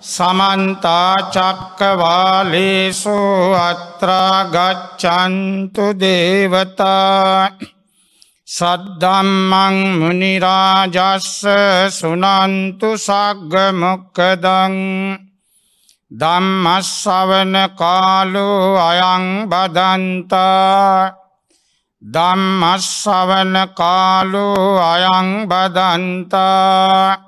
සමන්තාචක්කවාලේසු අත්‍රාගච්චන්තු දේවතා සද්දම්මං මනිරාජස්ස සුනන්තු සග්ගමොක්කදං දම්මස්සවන කාලු අයං බදන්තා දම්මස්සවන කාලු අයං බදන්තා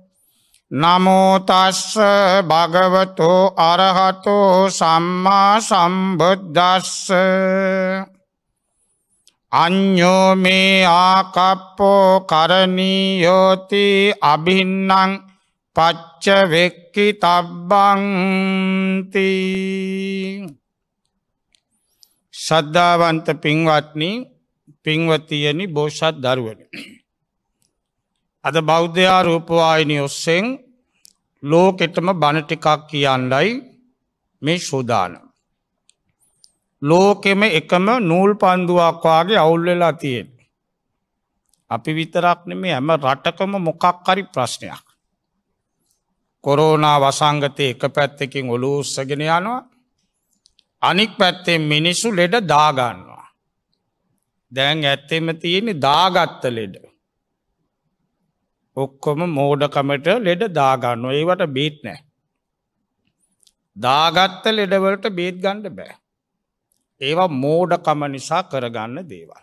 නමෝතස්ස භගවතු අරහතු සම්මා සම්බුද්ධස්ස අඥ්ඥෝමේ ආකප්පෝ කරණීයෝති අභින්නං පච්ච වෙක්කි තබ්බංති ශද්ධාවන්ත පින්වත්නි පින්වතියනි බෝෂත් දරුවනි. අද බෞද්ධයා රූපවායිනි ඔස්සෙන් ලෝකෙටම බණටිකක් කියන්නයි මේ ශෝදාන. ලෝකෙම එකම නූල් පන්දුවක් වගේ අවුල්වෙලා තියෙන්. අපි විතරක්න මේ ඇම රටකම මොකක් හරි ප්‍රශ්නයක්. කොරෝනා වසංගතය එක පැත්තකින් ඔලු උත්සගෙන යනවා අනික් පැත්තේ මිනිස්සු ලෙඩ දාගන්නවා. දැන් ඇත්තෙම තියෙන දාගත්ත ලෙඩ. ඔක්කොම මෝඩකමට ලෙඩ දාගන්න ඒවට බේත් නෑ. දාගත්ත ලෙඩවලට බේත් ගණ්ඩ බෑ. ඒවා මෝඩකම නිසා කරගන්න දේවල්.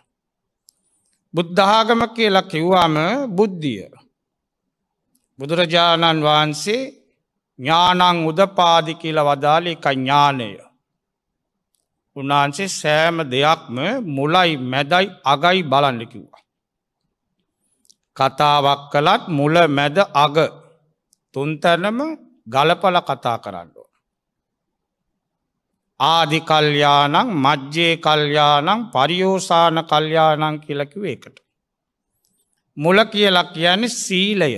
බුද්ධාගම කියලා කිව්වාම බුද්ධිය. බුදුරජාණන් වහන්සේ ඥානං උදපාදි කියල වදාලි එක ඥානය. උන්වහන්සේ සෑම දෙයක්ම මුලයි මැදයි අගයි බලන්න කිව්වා. කතාවක් කළත් මුල මැද අග තුන්තැනම ගලපල කතා කරන්න. ආදි කල්්‍යානං මජ්්‍යයේ කල්්‍යානං පරියෝසාන කල්්‍යානං කියලකිව එකට. මුල කියලා කියන්නේ සීලය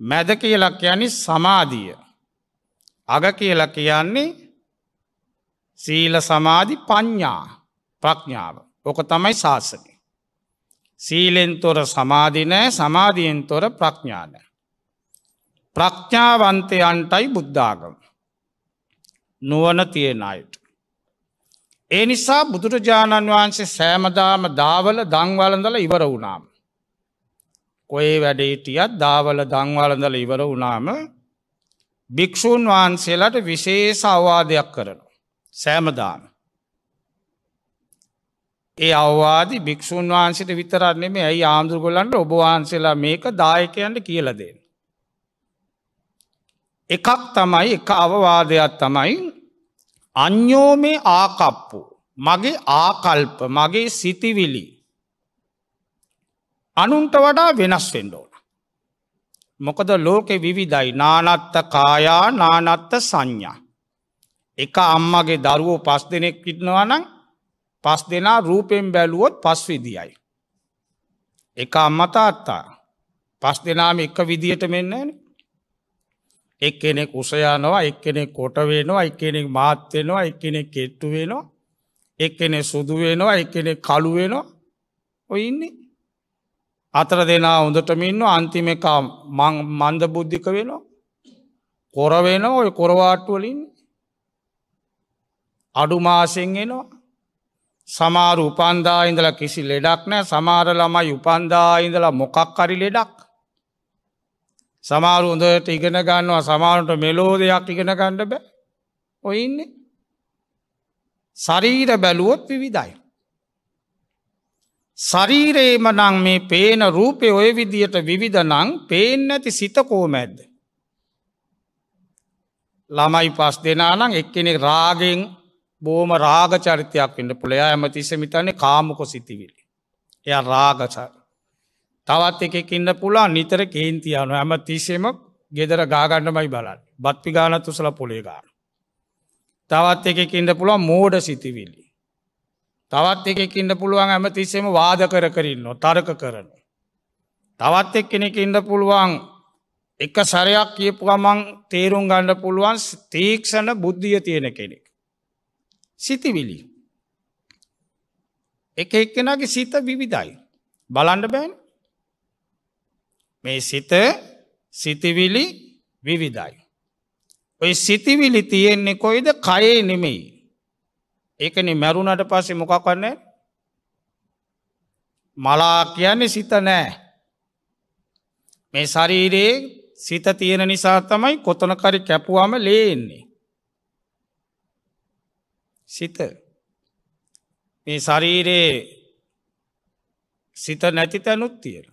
මැද කියලා කියන්නේ සමාධිය අග කියලා කියන්නේ සීල සමාධි ප්ඥා ප්‍රඥාව ඕක තමයි ශාසනය. සීලෙන්තොර සමාධිනෑ සමාධියෙන් තොර ප්‍රඥාන. ප්‍රඥාවන්තයන්ටයි බුද්ධාගම. නුවන තියෙන අයට. ඒ නිසා බුදුරජාණන් වහන්සේ සෑමදාම දාවල දංවලඳල ඉවර වුණාම. කොේ වැඩේටියත් දාවල දංවලඳල ඉවර වුණාම භික්‍ෂූන් වහන්සේලාට විශේෂ අවවාදයක් කරනවා. සෑමදාම. ඒ අවවාදි භික්‍ෂූන් වහන්සිට විතරන්නේ මේ ඇයි ආමුදුරගොලන්ට ඔබවහන්සේලා මේක දායකයන්ට කියලදෙන්. එකක් තමයි එක අවවාදයක් තමයි අන්‍යෝමේ ආකප්පු මගේ ආකල්ප මගේ සිතිවිලි අනුන්ට වඩා වෙනස් වෙන්ඩෝන. මොකද ලෝකෙ විවිධයි නානත්ත කායා නානත්ත සංඥා. එක අම්මගේ දරුවෝ පස් දෙනෙක් ඉටනවනං පස් දෙනා රූපෙන් බැලුවොත් පස් විදියි. එක අම්මතාත්තා පස් දෙනාම එක විදිහට මෙන්නන එක් කෙනෙක් උසයානවා එක් කෙනෙක් කොට වෙනවා එක් කෙනෙක් මාත්වෙනවා එක් කෙනෙක් කෙට්ටු වෙනවා එක් කෙනෙ සුදු වෙනවා එක් කෙනෙක් කළු වෙනවා. ඔය ඉන්නේ. අතර දෙනා හොඳටමින්න අන්තිම එක මන්ද බුද්ධික වෙනවා. කොර වෙනවා ඔය කොරවාට්ටුවලින් අඩු මාසෙන් එනවා. සමාර උපන්දා ඉඳලා කිසි ලෙඩක් නෑ සමාර ළමයි උපන්දා ඉඳලා මොකක් කරි ලෙඩක්. සමාරු හොඳට ඉගෙන ගන්නවා. සමාරුට මෙලෝ දෙයක් ඉගෙන ගණ්ඩ බෑ. ඔයඉන්නේ ශරීර බැලුවොත් විවිධයි. ශරීරේම නං මේ පේන රූපය ඔය විදියට විවිධ නං පේෙන් නැති සිතකෝ මැද්ද. ළමයි පස් දෙනා නං එක්කෙනෙ රාගෙන් බෝම රාග චරිතයක් වන්න පුළයා ඇමතිසමිතන්නේ කාමකො සිතිවිලි. එය රාගචර. තවත් එකෙක් ඉන්න පුලා නිතර කේන්තියනු ඇම තිසේම ගෙදර ගාගණ්ඩමයි බලන්න බත්පි ගානතුසල පොළේ ගාන. තවත් එකෙක් ඉන්න පුළුව මෝඩ සිතිවිලි. තවත් එකෙක් ඉන්න පුළුවන් ඇම තිස්සෙම වාද කර කරන්න තරක කරන. තවත් එක් කෙනෙක ඉන්න පුළුවන් එක සරයක් කියපු ගමන් තේරුම් ගන්න පුළුවන් තීක්ෂණ බුද්ධිය තියෙන කෙනෙක්. සිතිවිලි. එක එක්කෙනගේ සිත විවිධයි. බලන්ඩ බෑන් මේ සිත සිතිවිලි විවිධයි. ඔය සිතිවිලි තියෙන්නේ කොයිද කයේ නෙමෙයි. ඒකන මැරුණට පස්සේ මොකක් වන්නේ මලා කියන්නේ සිත නෑ. මේ ශරීරයේ සිත තියෙන නිසා තමයි කොතනකරි කැපුවාම ලේන්නේ. සිත. මේ ශරීරයේ සිත නැති තැනුත් තියෙන.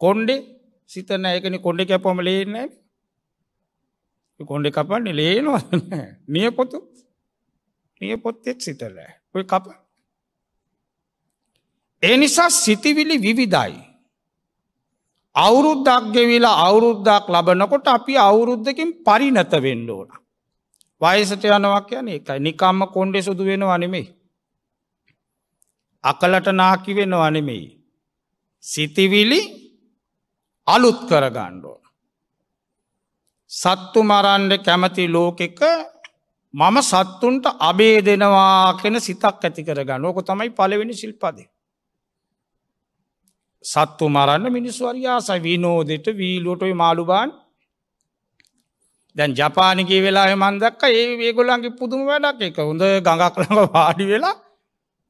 කොන්්ඩේ සිත නෑකන කොඩ කැපොම ලේනෑ කොන්ඩ කපන්නේ ලේනවා නිය පොතු. නිය පොත්තෙත් සිතරෑ ඔය කප. ඒ නිසා සිතිවිලි විවිධයි. අවුරුද්දක් ගෙවිලා අවුරුද්දක් ලබනකොට අපි අවුරුද්ධකින් පරිනත වෙන්න ඕන. වයසට යනවා කියන එකයි නිකම්ම කොන්්ඩෙ සුදු වෙන අනෙමෙයි අකලට නාකි වෙන අනෙමෙයි සිතිවිලි අලුත් කරගණ්ඩෝ සත්තු මරන්ඩ කැමති ලෝකෙක මම සත්තුන්ට අබේ දෙනවා කෙන සිතක් ඇති කරගන්න. ඕක තමයි පලවෙනි ශිල්පද. සත්තු මරන්න මිනිස්වරයාසයි විනෝදෙට වීලුවටයි මාළුබාන් දැන් ජපානිකී වෙලා මන්දක්ක ඒ වේගොලන්ගේ පුදුම වැඩක් එක හොඳ ගඟක් ළඟ වාඩි වෙලා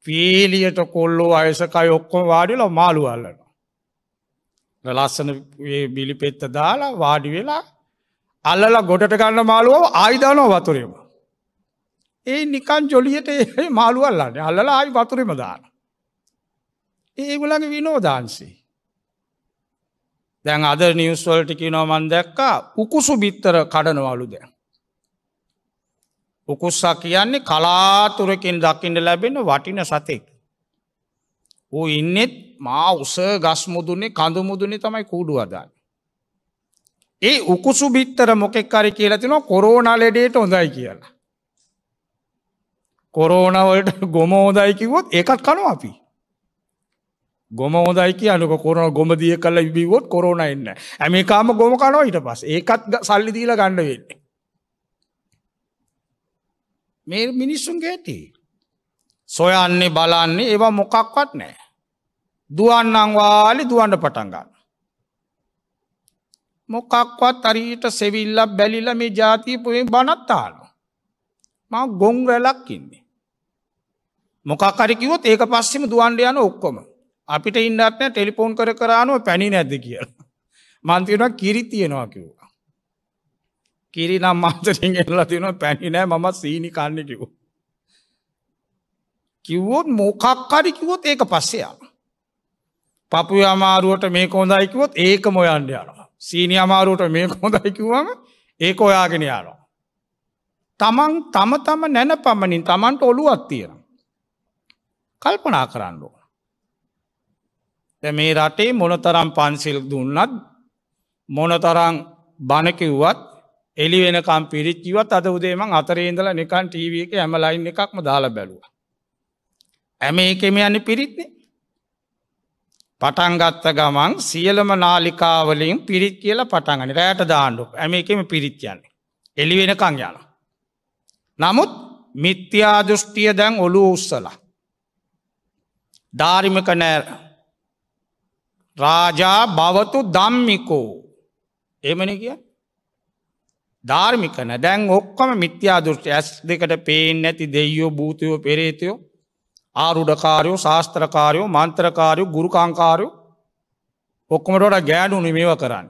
පීලියට කොල්ලෝ අයසකයි ඔක්කොම වාඩිලා මාළුවල්ලන. ලස්සන බිලි පෙත්ත දාලා වාඩි වෙලා අල්ලලා ගොඩට ගන්න මාළුව ආයිධානෝ වතුරේම. ඒ නිකන් ජොලියට ඒ මාළුවල්ලන්න අල්ලලා ආයි වතුරෙම දාන. ඒගුලගේ විනෝදාන්සේ. දැන් අද නිවස්වල්ටිකි නොමන් දැක්කා උකුසු බිත්තර කඩනවලු දැන්. උකුස්සා කියන්නේ කලාතුරකින් දකින්න ලැබෙන වටින සතෙක්. ඌ ඉන්නෙත් මා උස ගස් මුදුන්නේ කඳු මුදුන්නේ තමයි කූඩු අදාන්න. ඒ උකුසු බිත්තර මොකෙක් කරි කියලා තිනවා කොරෝනා ලෙඩේට හොඳයි කියලා. කොරෝනවලට ගොම හෝදයි කිවොත් ඒකත් කනු අපි. ගොම හෝදයි කියනක කොරන ගොම දිය කල විබිවොත් කොරෝන එන්න ඇමකාම ගොම කනෝ ඊට පස් ඒකත් සල්ලි දීල ගණඩ වෙන්නේ. මේ මිනිස්සුන්ගේ ඇති. සොයන්නේ බලන්නේ ඒවා මොකක්වත් නෑ. දුවන්නං වාලි දුවන්ඩ පටන්ගන්න. මොකක්වත් අරීට සෙවිල්ලක් බැලිල මේ ජාතිීපුයෙන් බනත්තාලු. ම ගොං රැලක් ඉන්නේ. මොකක්කරකිවොත් ඒක පස්සෙම දුවන්ඩ යන ඔක්කොම. අපිට ඉන්නත්න ටෙලිපෝන් කර කරනුව පැණි නැද්ද කියල. මන්තියෙන කිරි තියෙනවා කිව්වා. කිරි නම් මාතරින් එල්ල තියන පැණි නෑ මම සීනි කන්න කිව්. කිව්වොත් මොකක්කාරි කිවොත් ඒක පස්සයා. පපු අමාරුවට මේ කොඳයිකිවොත් ඒක මොයන්ඩ යනවා. සීනි අමාරුවට මේ කොඳයිකිවම ඒක ඔයාගෙන යානවා. තමන් තම තම නැන පමණින් තමන්ට ඔළුවත් තියෙන. කල්පනා කරන්න ඕන. මේ රටේ මොනතරම් පන්සිල් දුන්නත් මොනතරං බණකිව්වත් එලි වෙනකම් පිරිච්චිවත් අද උදේම අතරේන්දල නිකන් ටීව එක ඇම ලයින් එකක්ම දාලා බැලුව. ඇම එකෙම යන්න පිරිත්නේ පටන්ගත්ත ගමන් සියලම නාලිකාවලින් පිරිත් කියල පටන්ගනි රෑට දාණ්ඩු ඇම එකම පිරිත්යන්නේ. එලි වෙනකං යන. නමුත් මිත්‍යා දෘෂ්ටිය දැන් ඔලු උස්සලා. ධාරිමක නෑ රාජා බවතු දම්මිකෝ එමන කිය? ධාර්මිකන දැන් ඔක්කොම මිත්‍යා දෘෂ්ටි. ඇස් දෙකට පේෙන් නැති දෙයෝ භූතයෝ පෙරේතයෝ ආරුඩකාරයෝ ශාස්ත්‍රකාරයෝ මන්ත්‍රකාරයෝ ගුරුකාංකාරයෝ ඔක්කොමටට ගෑනු නිමේව කරන්න.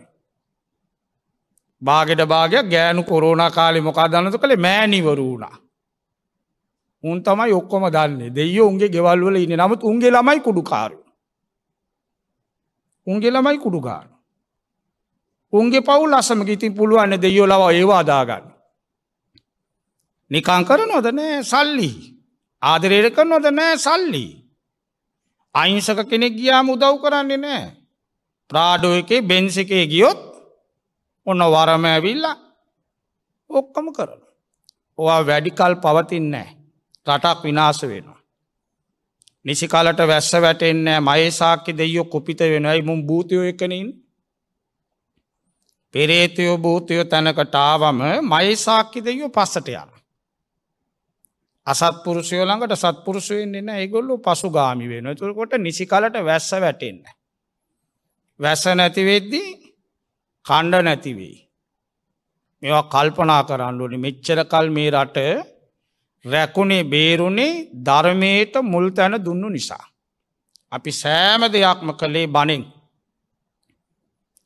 බාගෙට භාගයක් ගෑනු කොරෝණ කාලෙ මොකා දන්නතු කළේ මෑනිවරුණා. උන් තමයි ඔක්කොම දන්නේ. දෙය උන්ගේ ගෙවල්වල ඉන්න. නමුත් උන්ගේ ළමයි කුඩුකාරු. උන්ගේ ළමයි කුඩුගාන. උන්ගේ පවුල් අසම ඉතින් පුළුවන්න දෙයෝ ලව ඒවා අදාගන්න. නිකං කරනොද නෑ සල්ලි ආදරයට කරනොද නෑ සල්ලි. අයිංසක කෙනෙක් ගියාම උදව් කරන්නේ නෑ. ප්‍රාඩෝ එකේ බෙන්ස එකේ ගියොත් ඔන්න වරම ඇවිල්ලා ඔක්කම කරන. ඔවා වැඩිකල් පවතින් නෑ. රටක් විනාස වෙනවා. නිසි කලට වැස්ස වැටෙන්නේ මයසාක්‍ය දෙයෝ කුපිත වෙනයි මුම් භූතයෝ එකනින් පෙරේතයෝ භූතයෝ තැනකටාවම මයසාක්‍ය දෙයෝ පස්සට යන. අසත්පුරුෂයෝ ළඟට සත්පුරුෂයෙන් එන්න ඒගොල්ලු පසු ගාමි වෙන තුරකොට නිසි කලට වැස්ස වැටෙන්න. වැස්ස නැතිවෙද්දී කණ්ඩ නැතිවෙයි. මෙවා කල්පනා කරන්නඩුවනි මෙච්චර කල් මේ රට රැකුණේ බේරුණේ ධර්මයට මුල් තැන දුන්නු නිසා. අපි සෑම දෙයක්ම කළේ බනින්.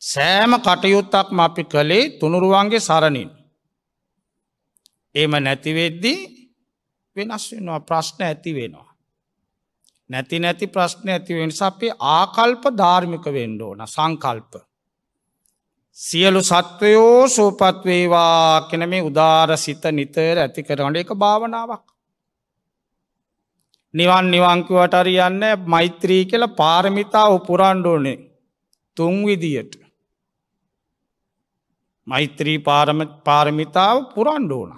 සෑම කටයුත්තක්ම අපි කළේ තුනුරුවන්ගේ සරණින්. එම නැතිවෙද්දී වෙනස් වෙනවා ප්‍රශ්න ඇති වෙනවා. නැති නැති ප්‍රශ්න ඇති වෙනස අපේ ආකල්ප ධාර්මික වෙන්න ඕන සංකල්ප. සියලු සත්වයෝ සෝපත්වේවා කෙන මේ උදාර සිත නිතර ඇති කරනට එක භාවනාවක්. නිවන් නිවංකිවට අරියන්න මෛත්‍රී කියල පාරමිතාව පුරන්්ඩෝනේ තුන් විදියට. මෛත්‍රී පාරමිතාව පුරන්්ඩෝන.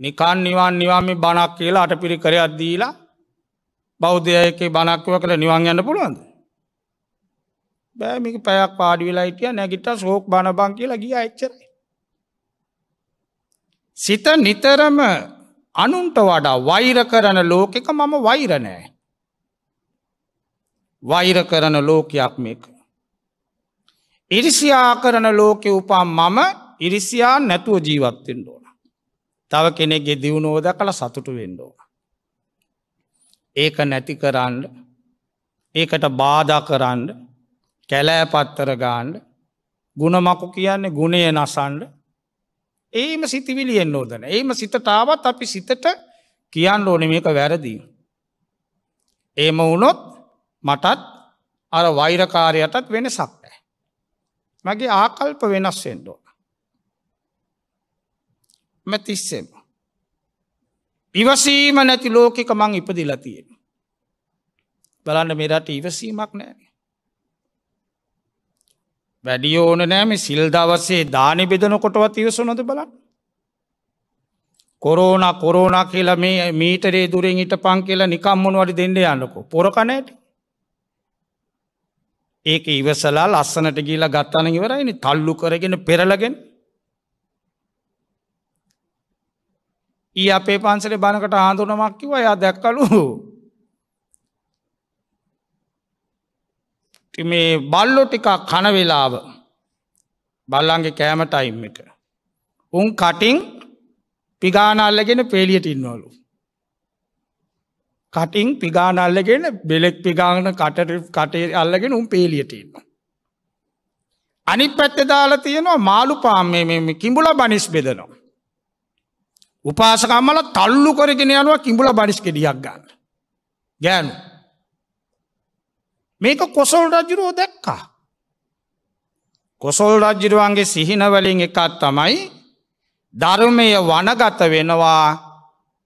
නිකන් නිවන් නිවාමි බණක් කියලා අට පිරි කරයක් දීලා බෞද්ධයක බණක්ව කළ නිවන් යන්න පුළුවන්ද. බෑමික පැයක් පාඩි වෙලා හිටිය නැගිට සෝක් බණබං කියලා ගිය එච්චරයි. සිත නිතරම අනුන්ට වඩා වෛර කරන ලෝකෙක මම වෛරනෑ. වෛර කරන ලෝකයක් මේක. ඉරිසියා කරන ලෝකෙ උපම් මම ඉරිසියා නැතුව ජීවත්තෙන් ඕන. තව කෙනෙගේ දියුණෝද කළ සතුටු වෙන්ඩෝ. ඒක නැති කරන්න ඒකට බාධා කරන්න කැලෑ පත්තර ගාන්ඩ ගුණමකු කියන්නේ ගුණය නසන්ඩ ඒම සිතිවිලියෙන් නෝදන ඒම සිතටාවත් අපි සිතට කියන්න ඕන මේක වැරදිී. ඒම වුණොත් මටත් අර වෛරකාරයටත් වෙන සක්නෑ. මගේ ආකල්ප වෙනස් වෙන්ඩෝ. මැතිස්සෙම. ඉවසීම නැති ලෝකෙක මං ඉපදිලා තියෙන. බලන්න මෙරට ඉවසීමක් නෑ. වැඩි ඕන නෑම සිල් දවස්සේ දානි බෙදනකොටවත් ඉවසනොද බලන්න. කොරෝන කොරෝන කියලා මේ මීටරේ දුරෙන් ඉට පං කියලා නිකම්මොන වඩි දෙන්න යන්නකෝ පොරකනයට. ඒක ඉවසලා ලස්සනට ගීලා ගත්තන ඉවරයිනි තල්ලු කරගෙන පෙරලගෙන ඊ අපේ පන්සලේ බණකට ආඳුනමක් කිව්වා එයා දැක්කලු මේ බල්ලෝ ටිකක් කන වෙලාව. බල්ලන්ගේ කෑම ටයිම් එක. උන් කටින් පිගානල්ලගෙන පේලියට ඉන්නවලු. කටින් පිගානල්ලගෙන බෙලෙක් පිගාන කට කටේ අල්ලගෙන උන් පේලියට ඉන්න අනි පැත්ත දාලා තියෙනවා මාළු පාම් මේ කිඹුල බනිස් බෙදනවා. උපාසකම්මල තල්ලු කරගෙන යනවා කිඹුල බනිස් කෙඩියක් ගන්න. ගෑනු. මේක කොසොල් රජුරෝ දැක්කා. කොසොල් රජ්ජිරුවන්ගේ සිහිනවලින් එකත් තමයි ධර්මය වනගත වෙනවා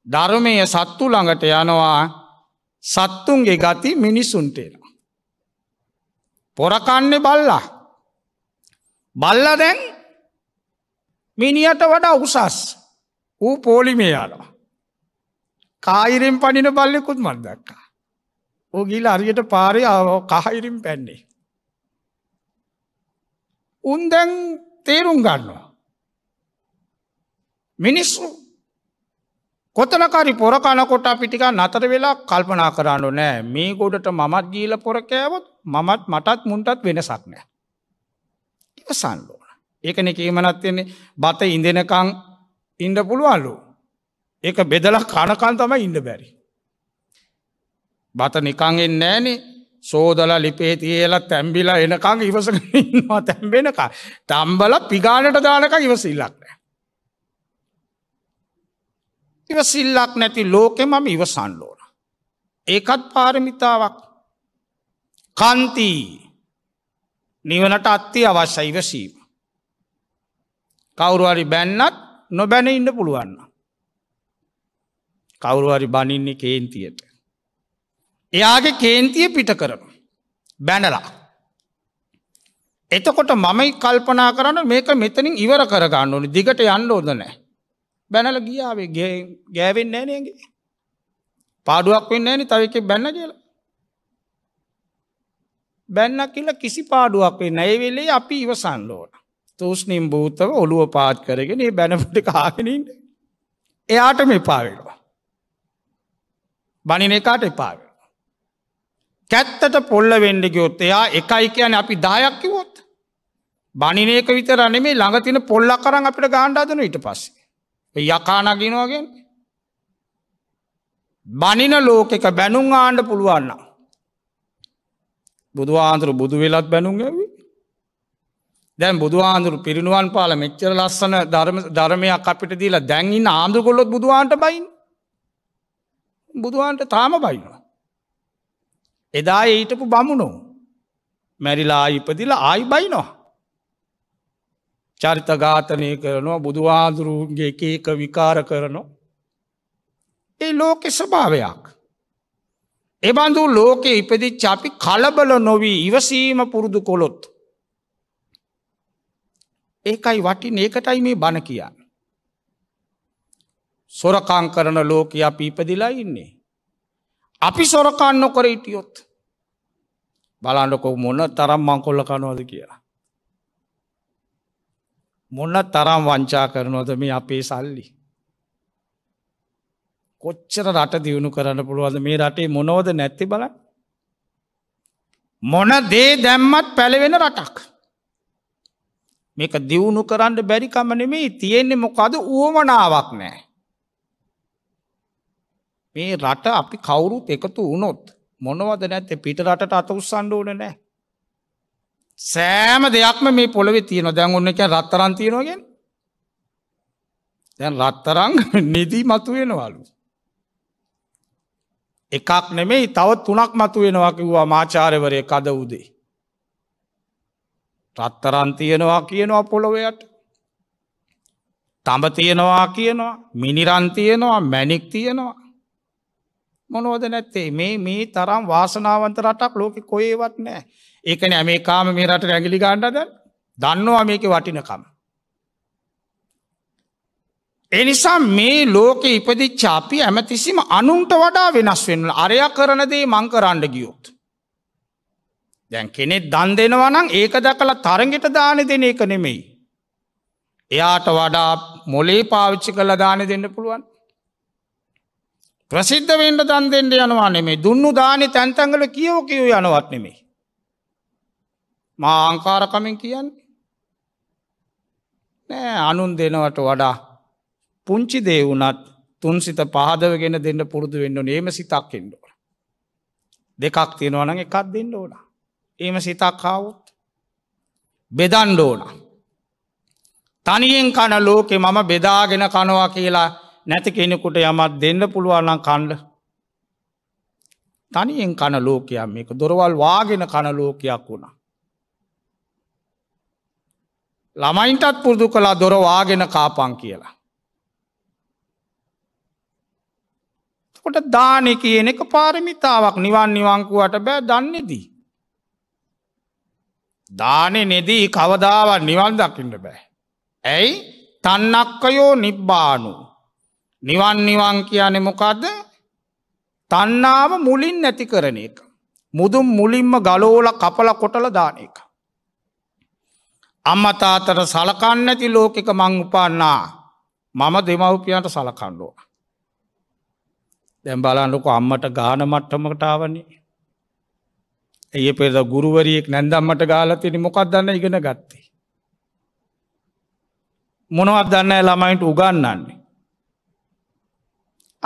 ධර්මය සත්තු ළඟට යනවා සත්තුන්ගේ ගති මිනිසුන්ටේෙන. පොරකන්නේ බල්ලා. බල්ල දැන් මිනිට වඩා උසස්. ඌ පෝලිමේ යානවා. කායිරෙන් පනින බල්ලෙකුත් මත් දක්කා. ඕ ගිල අරියට පාරය කහයිරින් පැන්නේ. උන් දැන් තේරුම් ගන්නවා. මිනිස්සු කොතනකරි පොර කනකොට පිටික නතර වෙලා කල්පනා කරන්න නෑ මේ ගොඩට මමත් ගීල පොරකෑවොත් මමත් මටත් මුන්ටත් වෙනසක් නෑ. ඉවසන්ලෝන. ඒකන කීමනත් වෙන්නේ බත ඉඳනකං ඉන්ඩ පුළුවන්ලු. ඒක බෙදල කනකන් තම ඉන්න බැරි. බත නිකංගෙන් නෑනේ සෝදල ලිපේ තියලා තැම්බිලා එනකං ඉවසගන්නවා තැම්බෙනක තම්බල පිගානට දානක ඉවසිල්ලක් නෑ. ඉවසිල්ලක් නැති ලෝකෙ මම ඉවසන්ලෝන. ඒකත් පාරමිතාවක් කන්තිී නිවනට අත්ති අවශ්‍ය ඉවසීම. කවුරුවරි බැන්නත් නොබැන ඉන්න පුළුවන්න. කවුරුහරි බනින්නේ කේන්තියට. එයාගේ කේන්තිය පිට කරන. බැනලා. එතකොට මමයි කල්පනා කරන්න මේක මෙතනින් ඉවර කරගන්න ඕනි දිගට යන්න ඕද නෑ. බැනල ගියාවේ ගෑවෙන් නෑනගේ. පාඩුවක් වෙන්න ඇනි තවක බැන්න කියලා. බැන්න කියල කිසි පාඩුවක් වෙන්න ඒ වෙලේ අපි ඉවසන්න ඕන. තුස්නිම් භූතව ඔළුව පාත් කරගෙන බැනපට කාගෙනින්ට එයාට මේ පාවෙනවා. බනින එකාට එපාව. කැත්තට පොල්ල වෙන්ඩ ගයොත් එයා එකයි කියන අපි දායක් කිවොත්. බනිනේක විතර අනෙමේ ළඟතින පොල්ල කරන්න අපිට ගාණ්ඩාදන ඊට පස්සේ. යකානගෙනවාගෙන් බනින ලෝකෙක බැනුම් ආණ්ඩ පුළුවන්න. බුදුආන්තුරු බුදු වෙලත් බැනුම් ඇවී. දැන් බුදුහාන්දුරු පිරිනුවන් පාල මෙච්චර ලස්සන ධර්මයක් අපිට දීලා දැන්ඉන්න ආන්දුකොල්ලොත් බුදුවාන්ට බයින් බුදුහන්ට තාම බයිනවා. එදා ඊටපු බමුණෝ මැරිලා ඉපදිල ආයි බයිනවා. චරිත ඝාතනය කරනවා බුදුහාදුරුන්ගේ එකක විකාර කරනවා. ඒ ලෝකෙ ස්වභාවයක්. එබඳු ලෝකෙ ඉපදි චපි කලබල නොවී ඉවසීම පුරුදු කොළොත්. ඒකයි වටින් ඒකටයි මේ බණ කියන්න. සොරකං කරන ලෝක අපි ඉපදිලා ඉන්නේ. අපි සොරකන්න නොකර ඉටියොත්. බලන්නකො මොන්න තරම් මංකොල්ල කනවද කියලා. මොන්න තරම් වංචා කරනවද මේ අපේ සල්ලි. කොච්චර රට දියුණු කරන්න පුළුවද මේ රටේ මොනෝද නැත්ති බල. මොන දේ දැම්මත් පැළවෙන රටක්. මේක දියුණු කරන්න බැරිකම නෙමේ තියෙන්නේ මොකද වුවමනාවක් නෑ. මේ රට අපි කවුරුත් එකතු වුණොත් මොනවද නැත්ත පිට රටට අත උත්සන්ඩ ඕන නෑ. සෑම දෙයක්ම මේ පොළවෙ තියෙන දැන් ඔන්න එක රත්තරන් තියෙනගෙන් දැන් රත්තරං නිදී මතු වෙනවලු. එකක් නෙමෙයි තව තුනක් මතු වෙනවා කිව්වා මාචාරවරය කද උදේ. රත්තරන් තියෙනවා කියනවා පොළොවයට. තඹ තියෙනවා කියනවා මිනිරන් තියෙනවා මැනික් තියෙනවා මොනෝද නැත්තේ මේ මේ තරම් වාසනාවන්ත රටක් ලෝක කොයේවත් නෑ ඒකන මේ කාම මේ රට රැගිලි ගණ්ඩද දන්නවා මේක වටිනකම. එනිසා මේ ලෝක ඉපදිච්ච අපි ඇමතිසිම අනුන්ට වඩා වෙනස් වෙන්න අරයක් කරනදේ මංකරණ්ඩ ගියොත්. දැන් කෙනෙත් දන් දෙනවනම් ඒක දකල තරගෙට දාන දෙන එක නෙමෙයි. එයාට වඩා මොලේ පාවිච්චි කළ දාන දෙන්න පුළුවන්. ප්‍රසිද්ධ වෙන්ඩ දන් දෙෙන්ට යනවා නෙමේ දුන්නු දානි තැන්තැන්ගල කියෝ කියව යනවත් නෙමේ. මා අංකාරකමින් කියන්නේ. නෑ අනුන් දෙනවට වඩා පුංචි දේවුනත් තුන්සිත පහදවගෙන දෙන්න පුරුදු වෙන්න ඒම සිතක් එෙන්ඩෝන. දෙකක් තියෙනවන එකක් දෙන්න ඕන. ඒම සිතක් කාවුත් බෙදන්ඩෝන. තනියෙන් කන ලෝකෙ මම බෙදාගෙන කනවා කියලා නැති කෙනෙකුට යමත් දෙන්න පුළුවන්නම් කණ්ඩ. තනියෙන් කන ලෝකයක් මේක දොරවල් වාගෙන කන ලෝකයක් වුණා. ළමයින්ටත් පුරුදු කලා දොරවාගෙන කාපං කියලා. කොට දානෙ කියන එක පාරමිතාවක් නිවන් නිවංකුවට බෑ දන්නෙදී. දානෙ නෙදී කවදාවත් නිවන් දකින්න බෑ. ඇයි තන්නක්කයෝ නිබ්බානු නිවන් නිවන් කියන්නේ මොකක්ද තන්නාව මුලින් නැති කරන එක. මුදුම් මුලින්ම ගලෝල කපල කොටල දාන එක. අම්මතාතර සලකන්න ඇති ලෝකෙක මං උපාන්නා මම දෙමව්පියන්ට සලකණ්ඩුව. දැම් බලන්නකු අම්මට ගාන මට්ටමකටාවන්නේ. එය පෙද ගුරුවරියෙක් නැන්දම්මට ගාලතිනි මොකක් දන්න ඉගෙන ගත්තේ. මොනවත් දන්න ළමයින්ට උගන්නන්නේ.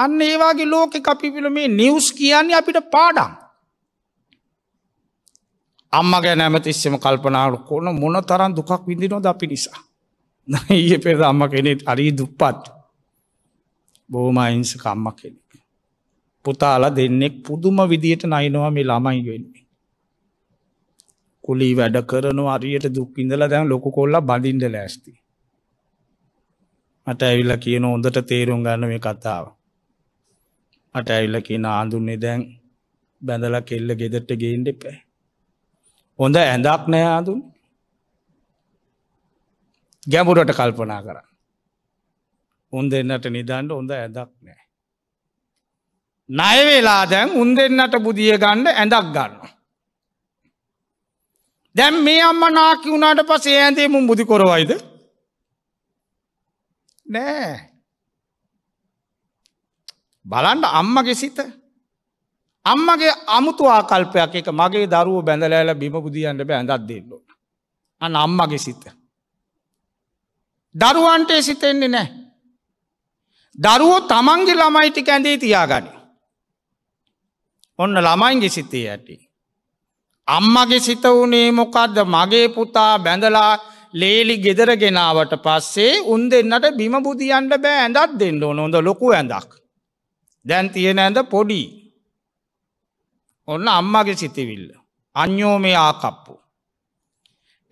අන්න ඒවාගේ ලෝකෙ අපිපිල මේ නිවස් කියන්නේ අපිට පාඩම්. අම්ම ගැන ඇමතිස්සම කල්පනාවට කොන මොන තරන් දුකක් විඳිනොද අපි නිසා. ඒ පෙර අම්ම කෙනෙත් අරී දුප්පත් බෝම අයින්සක අම්ම කෙනෙක්. පුතාල දෙන්නෙක් පුදුම විදියට නයිනවා මේ ළමයි වෙන්නේ. කුලී වැඩ කරන අරියට දුක්කින්දල දැන් ලොකු කොල්ල බඳින්ට ලෑස්ති. මට ඇවිල්ල කියන හොඳට තේරුම් ගන්න මේ කතාව. අට ඇවිල්ල කියන ආඳුන්නේ දැන් බැඳල කෙල්ල ගෙදට ගේන්ඩ එපෑ. හොඳ ඇඳක් නෑ ආදුන් ගැමුරට කල්පනා කර. උන් දෙන්නට නිදන්ට හොඳ ඇදක් නෑ. නයවෙලා දැන් උන් දෙන්නට බුදිය ගණ්ඩ ඇඳක් ගන්න. දැම් මේ අම්ම නාකි වුණට පසේ ඇන්දේ මුම් බුදි කොරවයිද නෑ බලන්ඩ අම්මගේ සිත අම්මගේ අමුතු ආකල්පයක් එක මගේ දරුව බැඳලෑල බිම බුදියන්ට බැඳත් දෙන්නු. අන අම්මගේ සිත. දරුවන්ටේ සිතෙන්නේ නෑ. දරුවෝ තමන්ගේ ළමයිටි ඇඳේ තියාගනි. ඔන්න ළමයින්ගේ සිතේ ඇති. අම්මගේ සිත වනේ මොකක්ද මගේ පුතා බැඳලා ලේලි ගෙදර ගෙනාවට පස්සේ උන් දෙන්නට බිම බුදියන්ට බෑ ඇඳත් දෙන්න ඕන හොඳ ලොකු ඇඳක්. දැන් තියෙන ඇඳ පොඩි. ඔන්න අම්මගේ සිතිවිල්ල. අන්‍යෝමය ආකප්පු.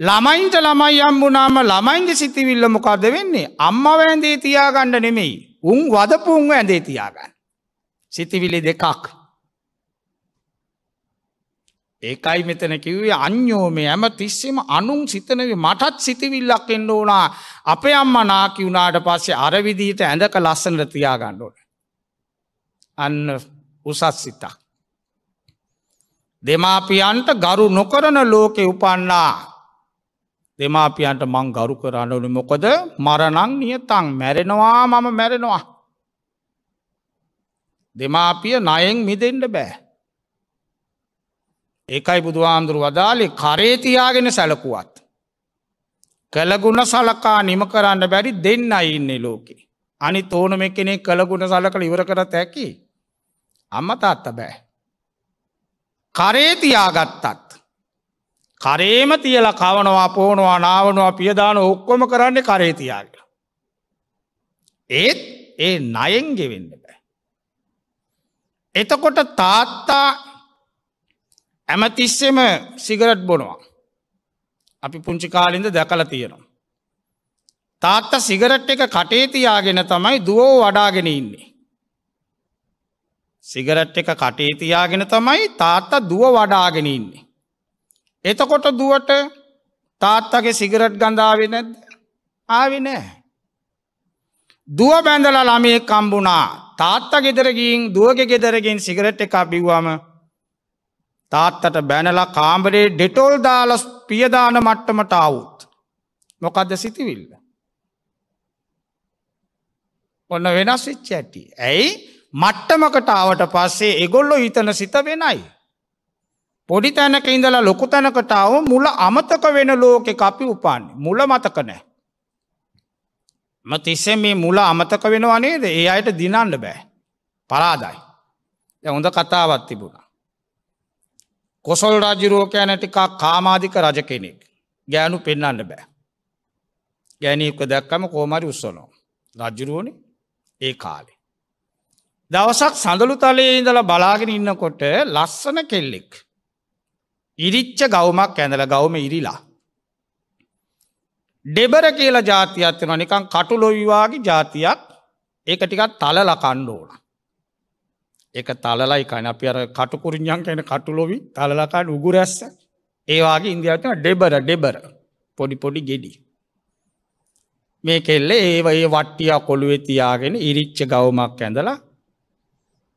ළමයින්ට ළමයි අම්බුනාම ළමයින්ගේ සිතිවිල්ල මොකක්ද වෙන්නේ අම්ම වැන්දේ තියාගණ්ඩ නෙමෙයි උන් වදපුුන්ව ඇඳේ තියාගන්න. සිතිවිලි දෙකක්. ඒකයි මෙතන කිව්වේ අන්‍යෝමය ඇම තිස්සෙම අනුන් සිතනව මටත් සිතිවිල්ලක් එන්න ඕනා අපේ අම්ම නාකි වුණාට පස්සේ අරවිදිීට ඇඳක ලස්සනට තියාගණ්ඩෝන. අන්න උසත් සිතක්. දෙමාපියන්ට ගරු නොකරන ලෝකෙ උපන්නා දෙමාපියන්ට මං ගරු කරන්නනු මොකද මරණං නියතං මැරෙනවා මම මැරෙනවා. දෙමාපිය නයෙන් මිදෙන්ට බෑ. ඒකයි බුදුහාමුදුරු වදාලේ කරේතියාගෙන සැලකුවත්. කළගුණ සලකා නිම කරන්න බැරි දෙන්න ඉන්න ලෝකෙ. අනි තෝනම කෙනෙ කළගුණ සලකළ ඉවර කරත් ඇකි. අම්ම තාත්ත බෑ. කරේතියාගත්තත්. කරේම තියල කවනවා පෝනවා නාවනවා පියදාන ඔක්කොම කරන්නේ කරේතියාග. ඒත් ඒ නයෙන් ගෙවෙන්න බෑ. එතකොට තාත්තා ඇමතිස්සෙම සිගරට් බොනවා. අපි පුංචි කාලින්ද දැකල තියෙනවා. තාත්ත සිගරට් එක කටේතියාගෙන තමයි දුවෝ වඩාගෙන ඉන්නේ. සිගරට් එක කටේතියාගෙන තමයි තාත්තා දුව වඩාගෙන ඉන්නේ. එතකොට දුවට තාත්තගේ සිගරට් ගඳාව නැද්ද ආවි නෑ. දුව බැඳල ළමේ කම්බුණා තාත්ත ගෙදරගින් දුවගෙ ගෙදරගෙන් සිගරට් එක බිව්වාම තාත්තට බැනලා කාම්බරේ ඩෙටෝල් දාලස් පියදාන මට්ටමට අවුත්. මොකක්ද සිතිවිල්ල. ඔන්න වෙනස් විච්ච ඇටි. ඇයි මට්ටමකට ආවට පස්සේ එගොල්ලො හිතන සිත වෙනයි. පොඩි තැනක ඉඳලා ලොකු තැනකටාව මුල අමතක වෙන ලෝකෙ අපි උපාන්නේ මුල මතක නෑ. ම තිස්සෙ මේ මුල අමතක වෙනවා නේද ඒ අයට දිනන්න බෑ. පරාදයි. හොඳ කතාවත් තිබුණා. කොසල් රජරෝකෑන ටිකක් කාමාධික රජ කෙනෙක් ගෑනු පෙන්න්න බෑ. ගැනීක දැක්කම කෝමරි උත්සනෝ. රජ්ජුරුවනි ඒ කාලේ. දවසක් සඳලු තලයේ ඉඳලා බලාගෙන ඉන්නකොට ලස්සන කෙල්ලෙක්. ඉරිච්ච ගෞමක් ඇඳල ගෞම ඉරිලා. ඩෙබර කියලා ජාතියත්වෙන නිකං කටුලොවිවාගේ ජාතියක් ඒක ටිකත් තලල කණ්ඩෝන. එක තලලයි කන අප අර කටුකුරින්යන් කැන කටුලොවි තලලකාට උගුරැස්ස ඒවාගේ ඉන්දියාවන ඩෙබර ඩෙබර පොඩි පොඩි ගෙඩි. මේ කෙල්ල ඒව ඒ වට්ටියා කොළුවෙ තියාගෙන ඉරිච්ච ගවමක් ඇඳලා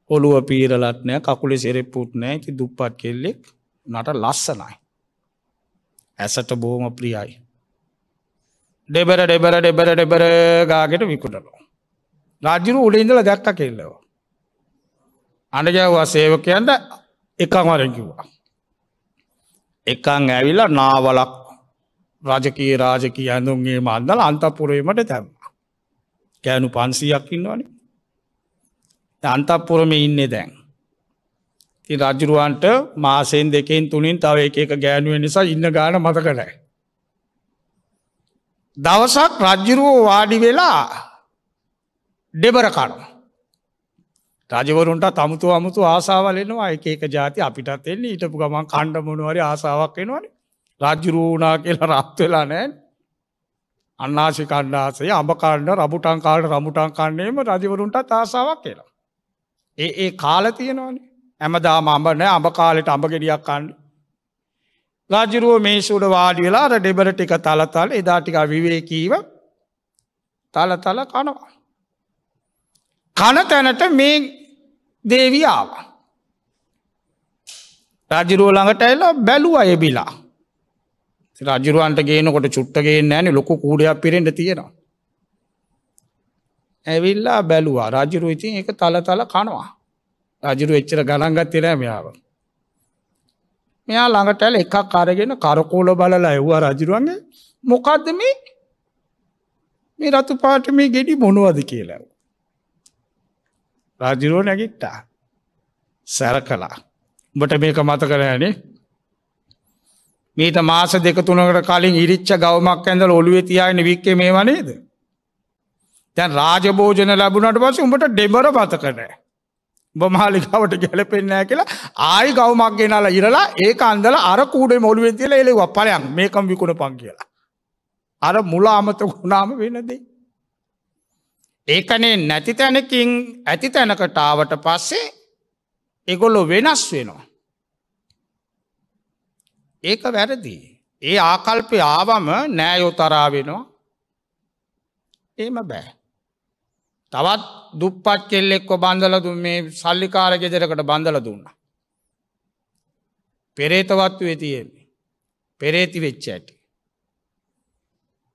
ඔළුව පීරලත්නෑ කකුලෙ සෙරෙප්පුුත් නෑ ති දුප්පත් කෙල්ලෙක් නට ලස්සනයි. ඇසට බෝම ප්‍රියයි. ඩෙබර ඩෙබර ඩෙබර ඩෙබර ගාගෙට විකුටලෝ. රාජ්‍යරු උඩඉඳල දැක්ක කෙල්ලව. අඩජවවා සේවකයන්ට එකමරකිවා. එකං ඇවිලා නාවලක් රජකී රාජකී ඇඳුන්ගේ මන්දල අන්තපුරේමට තැම්ම. කෑනු පන්සියක් ඉන්නවනේ. අන්තපුරම ඉන්නේ දැන්. ති රජරුවන්ට මාසයෙන් දෙකෙන් තුළින් තව එක එක ගෑනුව නිසා ඉන්න ගාන මතකනෑ. දවසක් රජ්ජුරුවෝ වාඩි වෙලා ඩෙබර කරු. රජවරුන්ට තමුතු අමුතු ආසාවලෙනවා එක එක ජාති අපිටත් එන්නේ ඊටපු ගමන් කණ්ඩ මොනුවරි ආසාවක් වෙනවන රජ්ජුරුවනා කියලා රත් වෙලා නෑන් අන්නාශි කණ්ඩාසේ අඹකාණ්ඩ රබුටන් කාලට රමුටන් කන්නේම රජවරුන්ට ආසාවක් කියලා. ඒ ඒ කාල තියෙනවානේ ඇමදාම අඹ නෑ අඹ කාලෙට අඹ ගෙඩියක් කන්න. රාජරුව මේ සුඩ වාඩි වෙලා ඩෙබර ටික තලතල එදාටික විවේකීව තල තල කනවා. කන තැනට මේ දේවියාව. රජරුව ළඟට ඇල්ලා බැලු අයබිලා. රජරුවන්ට ගේනකොට චුට්ටගේ නෑන ලොකු කූඩයක් පිරෙන්ට තියෙනවා. ඇවිල්ලා බැලුවා රජරු ඉතින් එක තල තල කනවා. රජරු එච්චර ගණන්ගත් තිරෑ මෙයාව. මෙයා ළඟටැල එකක් අරගෙන කරකෝල බලලා එව්වා රජරුවන්ගේ මොකක්ද මේ මේ රතු පාට මේ ගෙඩි මොනුවද කියලා. රජරුව නැගිට්ටා සැර කලා. උඹට මේක මත කරයනේ මීට මාස දෙක තුනකට කලින් ඉරිච්ච ගවමක් ඇඳල ඔළුවේ තියාගෙන වික්කේ මේ වනේද. තැන් රාජභෝජන ලැබුණට පස උඹට ඩෙබර පත කරනෑ. බමාලිකාවට ගැලපෙන්නෑ කියලා ආයි ගවමක් ගෙනලා ඉරලා ඒ අන්දල අර කූඩේ මොළුවෙන් තියල එලෙව පලයන් මේකම් විකුණ පං කියලා. අර මුල අමත ගුණාම වෙනදේ. ඒකනේ නැති තැනකින් ඇති තැනකටාවට පස්සේ එගොල්ලො වෙනස් වෙනවා. ඒක වැරදි. ඒ ආකල්පය ආවම නෑයෝ තරා වෙනවා ඒම බෑ. තවත් දුප්පත් කෙල්ලෙක්ව බන්ධල දුන් මේ සල්ලිකාර ගෙදරකට බන්ධල දුන්න. පෙරේතවත්තු වෙතියෙන්නේ. පෙරේති වෙච්ච ඇති.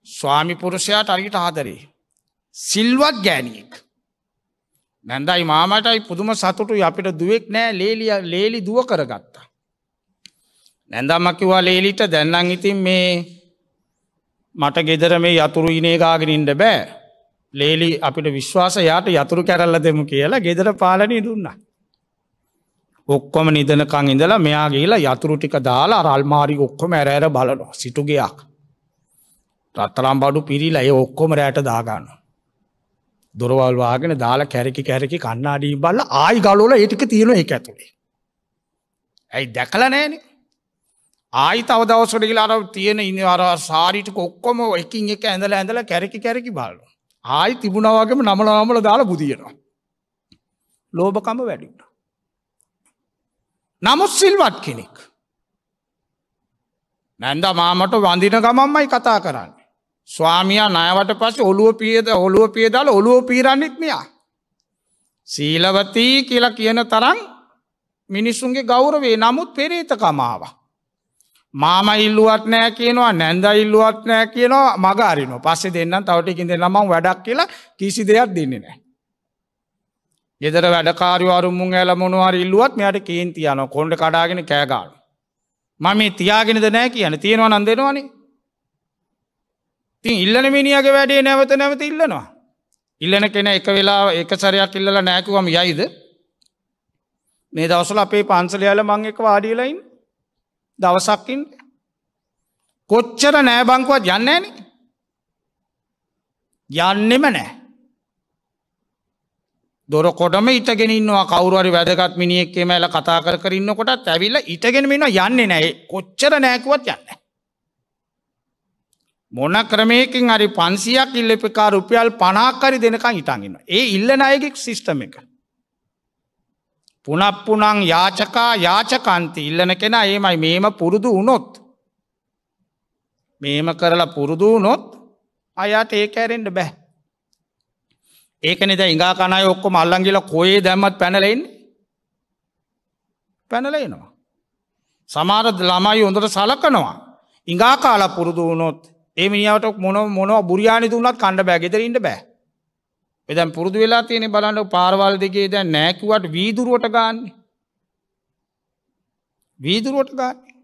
ස්වාමි පුරුෂයාට අරිට ආදරේ. සිල්වත් ගෑනියෙක්. නැන්දයි මාමටයි පුදුම සතුටු අපිට දුවෙක් නෑ ලේලිය ලේලි දුව කරගත්තා. නැන්දම්මකිවා ලේලිට දැන්නන් ඉතින් මේ මට ගෙදර මේ යතුරු ඉනේගාගෙනින්ට බෑ. ලේලි අපිට විශ්වාස යාට යතුරු කැරල්ල දෙමු කියලා ගෙදර පාලනය දුන්න. ඔක්කොම නිදනකං ඉඳලා මෙයා ගේලා යතුරු ටික දාලා රල්මාරි ඔක්කොම ඇරෑර බලනවා සිටුගයක්. රත්තරම් බඩු පිරිලා ඒ ඔක්කොම රෑට දාගන්න. දොරවල්වාගෙන දාලා කැරකි කැරකි කන්නාඩී බල්ල ආයි ගලෝල ඒටික තියෙන එක ඇතුළේ. ඇයි දැකල නෑනේ ආයි තව දවසට කියලා අර තියෙන ඉන්න අර සාරිටික ඔක්කොම එකින් එක ඇඳල ඇඳල කැරකි කැරකි බලු. ආයි තිබුණවාගේම නමල නමල දාලා බුදියනවා. ලෝභකම වැඩිුණ. නමුත් සිල්වත් කෙනෙක්. නැන්ද මාමට වඳින ගමම්මයි කතා කරන්න. ස්වාමියයා නයවට පස්ස ඔළුව පියද ඔළුව පියදාල ඔළුව පීරන්නෙත් මෙයා. සීලවතී කියලා කියන තරම් මිනිස්සුන්ගේ ගෞරවේ නමුත් පෙරේතකමාවා. මාම ඉල්ලුවත් නෑ කියනවා නැන්ද ඉල්ලුවත් නෑ කියනවා මගාරින පස්සේ දෙන්න තවටකින් දෙන්න මං වැඩක් කියලා කිසි දෙයක් දෙන්නේ නෑ. ගෙදර වැඩකාරවාරුමුන් ඇල මොනවාර ඉල්ලුවත් මෙයට කේන්ති යන කොන්ඩ කඩාගෙන කෑගාල. මම මේ තියාගෙනද නෑ කියන තියෙනවා නන් දෙනවානේ. තින් ඉල්ලන මිනිියගේ වැඩේ නැවත නැවත ඉල්ලනවා. ඉල්ලන කෙන එක වෙලා එක සරයක් ඉල්ලල නෑකුවම යයිද. මේ දවසල අපේ පන්සලයාල මං එක වාඩියලයින් දවසක්කින් කොච්චර නෑබංකුවත් යන්න ෑන යන්නෙම නෑ. දොරකොටම ඉටගෙනන්නවා කවරුවරි වැදගත් මිනිියෙක්ේ මැල කතා කර කරන්න කොටත් ඇවිල්ල ඉටගෙන මෙෙන යන්නේ නෑ. කොච්චර නෑකුවත් යන්න මොන ක්‍රමයකින් හරි පන්සියක් ඉල්ලපිකා රුපියල් පනාකරි දෙනකං ඉටන්ගෙන ඒ ඉල්ල අයගෙක් සිිස්ටම එක. පුනප්පුනං යාචකා යාචකන්ති ඉල්ලන කෙන ඒමයි මේම පුරුදු වුණොත්. මේම කරලා පුරුදු වුණොත් අයාට ඒ කෑරෙන්ට බෑ. ඒකනෙද ඉඟා කනය ඔක්කොම අල්ලංගිල කොයේ දැම්මත් පැනලෙන්නේ පැනලේනවා. සමාරද ළමයි හොඳට සලකනවා. ඉඟා කාලා පුරුදු වුණොත් ඒමිනිියාවට මොන මොනව බුරියානි දුන්නත් කණ්ඩ බෑගෙදරට බෑ. එදැම් පුරුදු වෙලා තියෙන බලන්න පාරවල් දෙගේ දැ නෑකුවට වීදුරුවට ගන්නේ. වීදුරුවට ගන්නේ.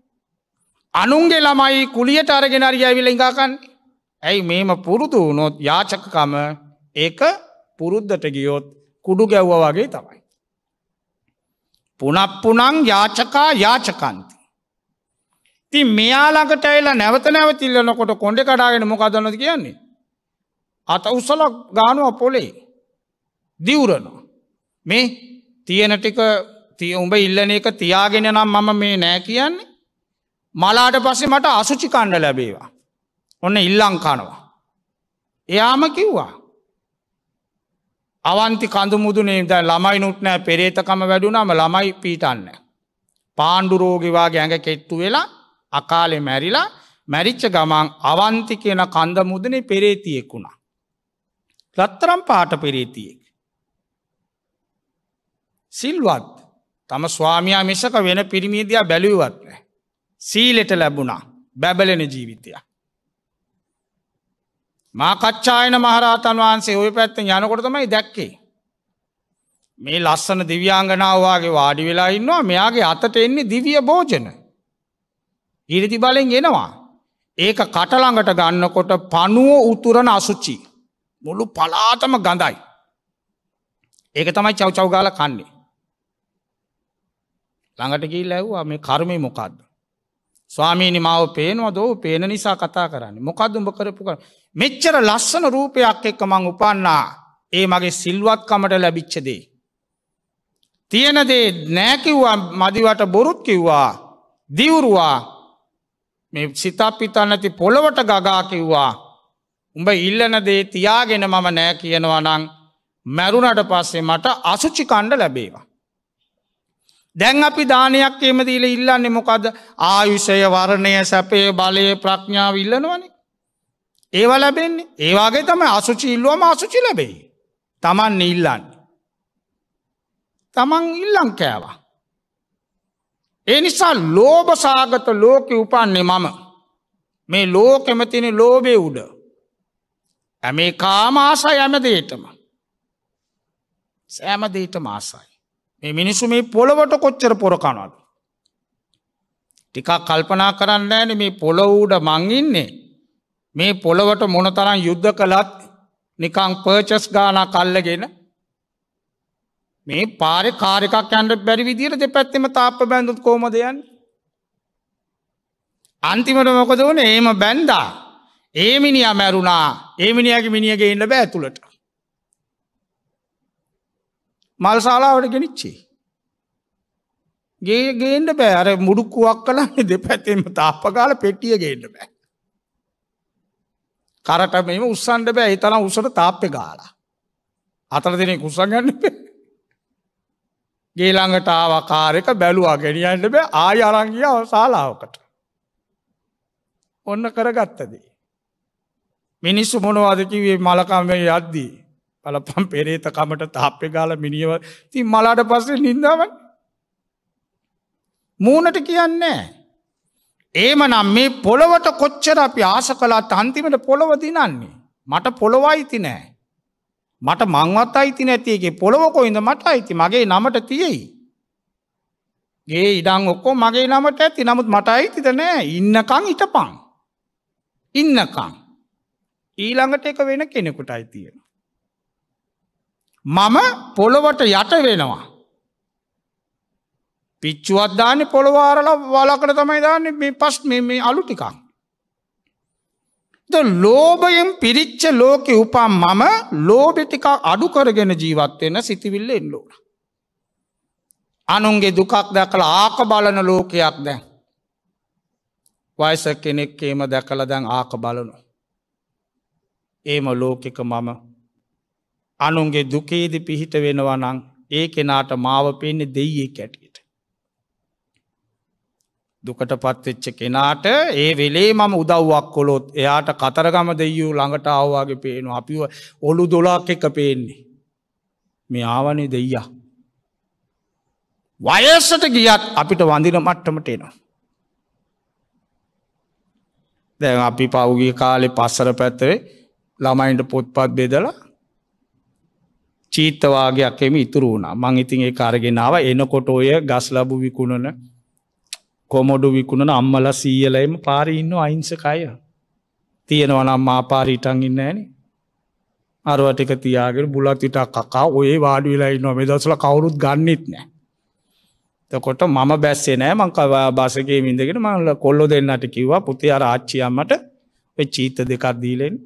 අනුන්ගේ ළමයි කුලියට අරගෙන අරිය ඇවිල ඉඟාකන්නේ. ඇයි මේම පුරුදු වුණොත් යාචකකම ඒක පුරුද්ධට ගියොත් කුඩු ගැව්ව වගේ තමයි. පුනප්පුනං යාචකා යාචකන්ති. ති මෙයාලඟට ඇලා නැවත නැවතිල්ලනකොට කොඩ කඩාගෙන මොකදන්නද කියන්නේ. අත උසල ගානුව පොලේ දිවුරනවා. මේ තියෙන ටික තිය උඹ ඉල්ලන එක තියාගෙන නම් මම මේ නෑ කියන්නේ මලාට පස්සේ මට අසුචි කණ්ඩ ලැබේවා. ඔන්න ඉල්ලංකානවා. එයාම කිව්වා. අවන්ති කඳු මුදුනේ ද ළමයි නුට්නෑ පෙරේතකම වැඩුනාම ළමයි පීටන්න. පාණ්ඩුරෝගිවාගේ ඇඟ කෙට්ටු වෙලා අකාලෙ මැරිලා මැරිච්ච ගමන් අවන්ති කියන කන්ද මුදනේ පෙරේතියෙකුණා. රත්තරම් පාට පෙරේතියෙක්. සිල්වත් තම ස්වාමයා මිසක වෙන පිරිමිදියා බැලුවත් නෑ. සීලෙට ලැබුණා බැබලෙන ජීවිතයක්. මා කච්චායන මහරහතන් වහන්සේ ඔය පැත්තෙන් යනකොට තමයි දැක්කේ. මේ ලස්සන දිව්‍යංගනාවවාගේ වාඩි වෙලා ඉන්නවා මෙයාගේ අතට එන්නේ දිවිය භෝජන. ඉරිති බලෙන් එනවා. ඒක කටළඟට ගන්නකොට පනුව උතුරන අසුච්චි. මුළු පලාතම ගඳයි. ඒක තමයි චව් චව් ගාල කන්නේ. ළඟට ගී ලැව්වා මේ කර්මය මොකක්ද. ස්වාමීනි මාව පේනවා දෝ පේන නිසා කතා කරන්න මොකක්ද උඹ කරපු කර මෙච්චර ලස්සන රූපයක් එක්ක මං උපන්නා ඒ මගේ සිල්වත්කමට ලැබිච්චදේ. තියෙනදේ නෑකිව්වා මදිවට බොරුත් කිව්වා දිවුරුවා මේ සිතපිතා නැති පොළොවට ගගා කිව්වා උඹ ඉල්ලන දේ තියාගෙන මම නෑ කියනවා නං මැරුණට පස්සේ මට අසුචි කණ්ඩ ලැබේවා. දැන් අපි දානයක් එමදීල ඉල්ලන්නේ මොකද ආයුෂය වරණය සැපේ බලය ප්‍රඥාව ඉල්ලනවනේ. ඒව ලැබෙන්නේ ඒවාගේ තම අසුචි ඉල්ලුවම අසුචි ලැබෙයි. තමන් ඉල්ලන්න. තමන් ඉල්ලං කෑවා. ඒ නිසා ලෝබසාගත ලෝක උපන්නේ මම මේ ලෝකෙමතින ලෝබේ උඩ ඇමේ කාමාසයි ඇමදේටම සෑමදේට මාසයි. මේ මිනිස්සු මේ පොළොවට කොච්චර පොරකනවද. ටිකක් කල්පනා කරන්න ෑන මේ පොළොවූඩ මංඉන්නේ මේ පොළොවට මොනතරම් යුද්ධ කළත් නිකං පර්චස් ගාන කල්ලගෙන මේ පාර කාරකක් ඇන්ට බැරි විදිර දෙ පැත්තෙම තාප බැඳුත් කෝමදයන් අන්තිමට මොකද වන? ඒම බැන්දා ඒමිනිිය මැරුණා ඒමිනිියගේ මිනිියගේ ඉන්න බෑ තුළට මල් ශලාවට ගෙනනිච්චේ. ගේ ගේන්ට බෑ අර මුඩුක්කුවක් කලන්නේ දෙපැත්තෙම තාප්පකාල පෙට්ටිය ගේන්න බෑ. කරට මෙම උත්සන්ඩ බෑ එතන උසට තාප්පෙ ගාලා. අතර දෙනෙ කුසගන්න ගේළඟට ආවකාරක බැලුවා ගෙනියන්න බෑ ආය අරංගිය ශලාවකට. ඔන්න කරගත්තදී. මිනිස්සු මොනවාදකිවේ මලකම්ම යද්දී. පලපම් පෙරේත කමට තාප්පෙ ගාල මිනිියව ති මලාට පස්සේ නින්දාවන් මූනට කියන්නේ. ඒම නම් මේ පොළොවට කොච්චර අපි ආස කලාත් අන්තිමට පොළොව දිනන්නේ. මට පොළොවයිති නෑ. මට මංවත් අයිති නැතිගේ පොළොවකොයිද මට අයිති මගේ නමට තියෙයි. ගේ ඉඩං ඔක්කෝ මගේ නමට ඇති නමුත් මට අයිතිද නෑ ඉන්නකං ඉටපං. ඉන්නකං. ඊළඟට එක වෙන කෙනෙකුට අයිතියෙන. මම පොළොවට යට වෙනවා. පිච්චුවත් දාන්නේ පොළොවාරල වලකට තමයි දාන්න මේ පස් මේ අලු ටිකක්. ද ලෝභයෙන් පිරිච්ච ලෝකෙ උපම් මම ලෝබෙටික අඩු කරගෙන ජීවත්වෙන සිතිවිල්ල එල්ලෝන. අනුන්ගේ දුකක් දැකළ ආක බලන ලෝකයක් දැන්. වයස කෙනෙක් ඒම දැකළ දැන් ආක බලනු. ඒම ලෝකෙක මම අනුන්ගේ දුකේද පිහිට වෙනවා නං ඒ කෙනාට මාව පෙන්නේ දෙයේ කැටියට. දුකට පත්වෙච්ච කෙනාට ඒ වෙලේ මම උදව්වක් කොළොත් එයාට කතරගම දෙයූ ළඟට ආවාගේ පේනු අපිව ඔලු දොලාක් එක පේන්නේ. මේ ආවනේ දෙයියා. වයස්සට ගියත් අපිට වඳින මට්ටමට එනවා. දැන් අපි පවුගේ කාලෙ පස්සර පැත්තරේ ළමයින්ට පොත්පත් බෙදලා චීත්තවාගයක් එම ඉතුරු වුණා. මං ඉතින් ඒ කාරගෙනාව එනකොට ඔය ගස් ලබු විකුණන කොමොඩු විකුණන අම්මල සීයලයම පාරිඉන්න අයිංසකය තියෙනවනම් මාපාරීටන් ඉන්න ෑන අරුවටික තියාගෙන බුලත්තිට කකා. ඔය වාඩි වෙලායි නොම දසල කවුරුත් ගන්නෙත් නෑ තකොට මම බැස්සේ නෑ මංකවා බසගේ මින්දගෙන මංල කොල්ලො දෙන්නට කිව්වා පුති අර ආච්චියම්මට චීත දෙකක් දීලෙන්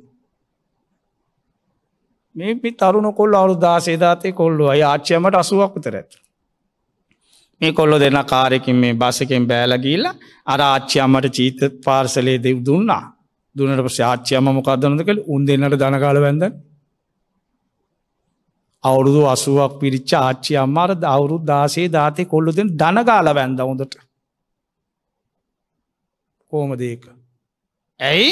මේ පි තරුණ කොල් අවු දාසේදාතය කොල්ලු අය ආච්චයමට අසුවක් උතර ඇත. මේ කොල්ලො දෙන්න කාරයකින් මේ බසකෙන් බෑලගීල්ල අර ආච්චයම්මට චීත පාර්සලේ දෙව් දුන්නා දුනට පස ආච්චයම මොකක්දනද කළ උන් දෙන්නට දනකාල වැඳ අවුරුදු අසුවක් පිරිච්ච ආච්චි අම්මාර දවුරුත් දාසේ දාතය කොල්ලු දෙෙන් දනගාල වැැඳ හොඳට කෝමදේක. ඇයි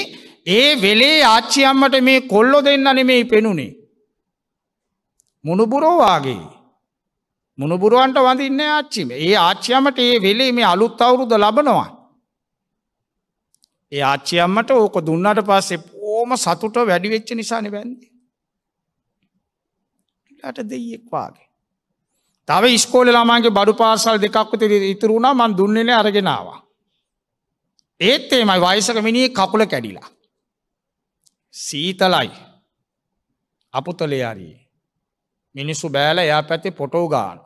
ඒ වෙලේ ආච්චියම්මට මේ කොල්ලො දෙන්න නෙමෙයි පෙනුනේ. මුණුබුරෝවාගේ මුණබුරුවන්ට වඳන්න ආච්චිම ඒ ආච්චියමට ඒ වෙලේ මේ අලුත් අවුරුද ලබනවා. ඒ ආච්චියම්මට ඕක දුන්නට පස්සේ පෝම සතුට වැඩිවෙච්ච නිසාන බැන්දි. ට දෙයෙක් වාගේ. තව ස්කෝල ළමන්ගේ බඩු පාසල් දෙකක්ව තිර ඉතුරුුණා මන් දුන්නන අරගෙනවා. ඒත් ඒමයි වයිසක මිනිිය කකුල කැඩිලා. සීතලයි අපුතලයාරයේ මිනිස්සු බෑල එයා පැත්තේ පොටෝ ගාන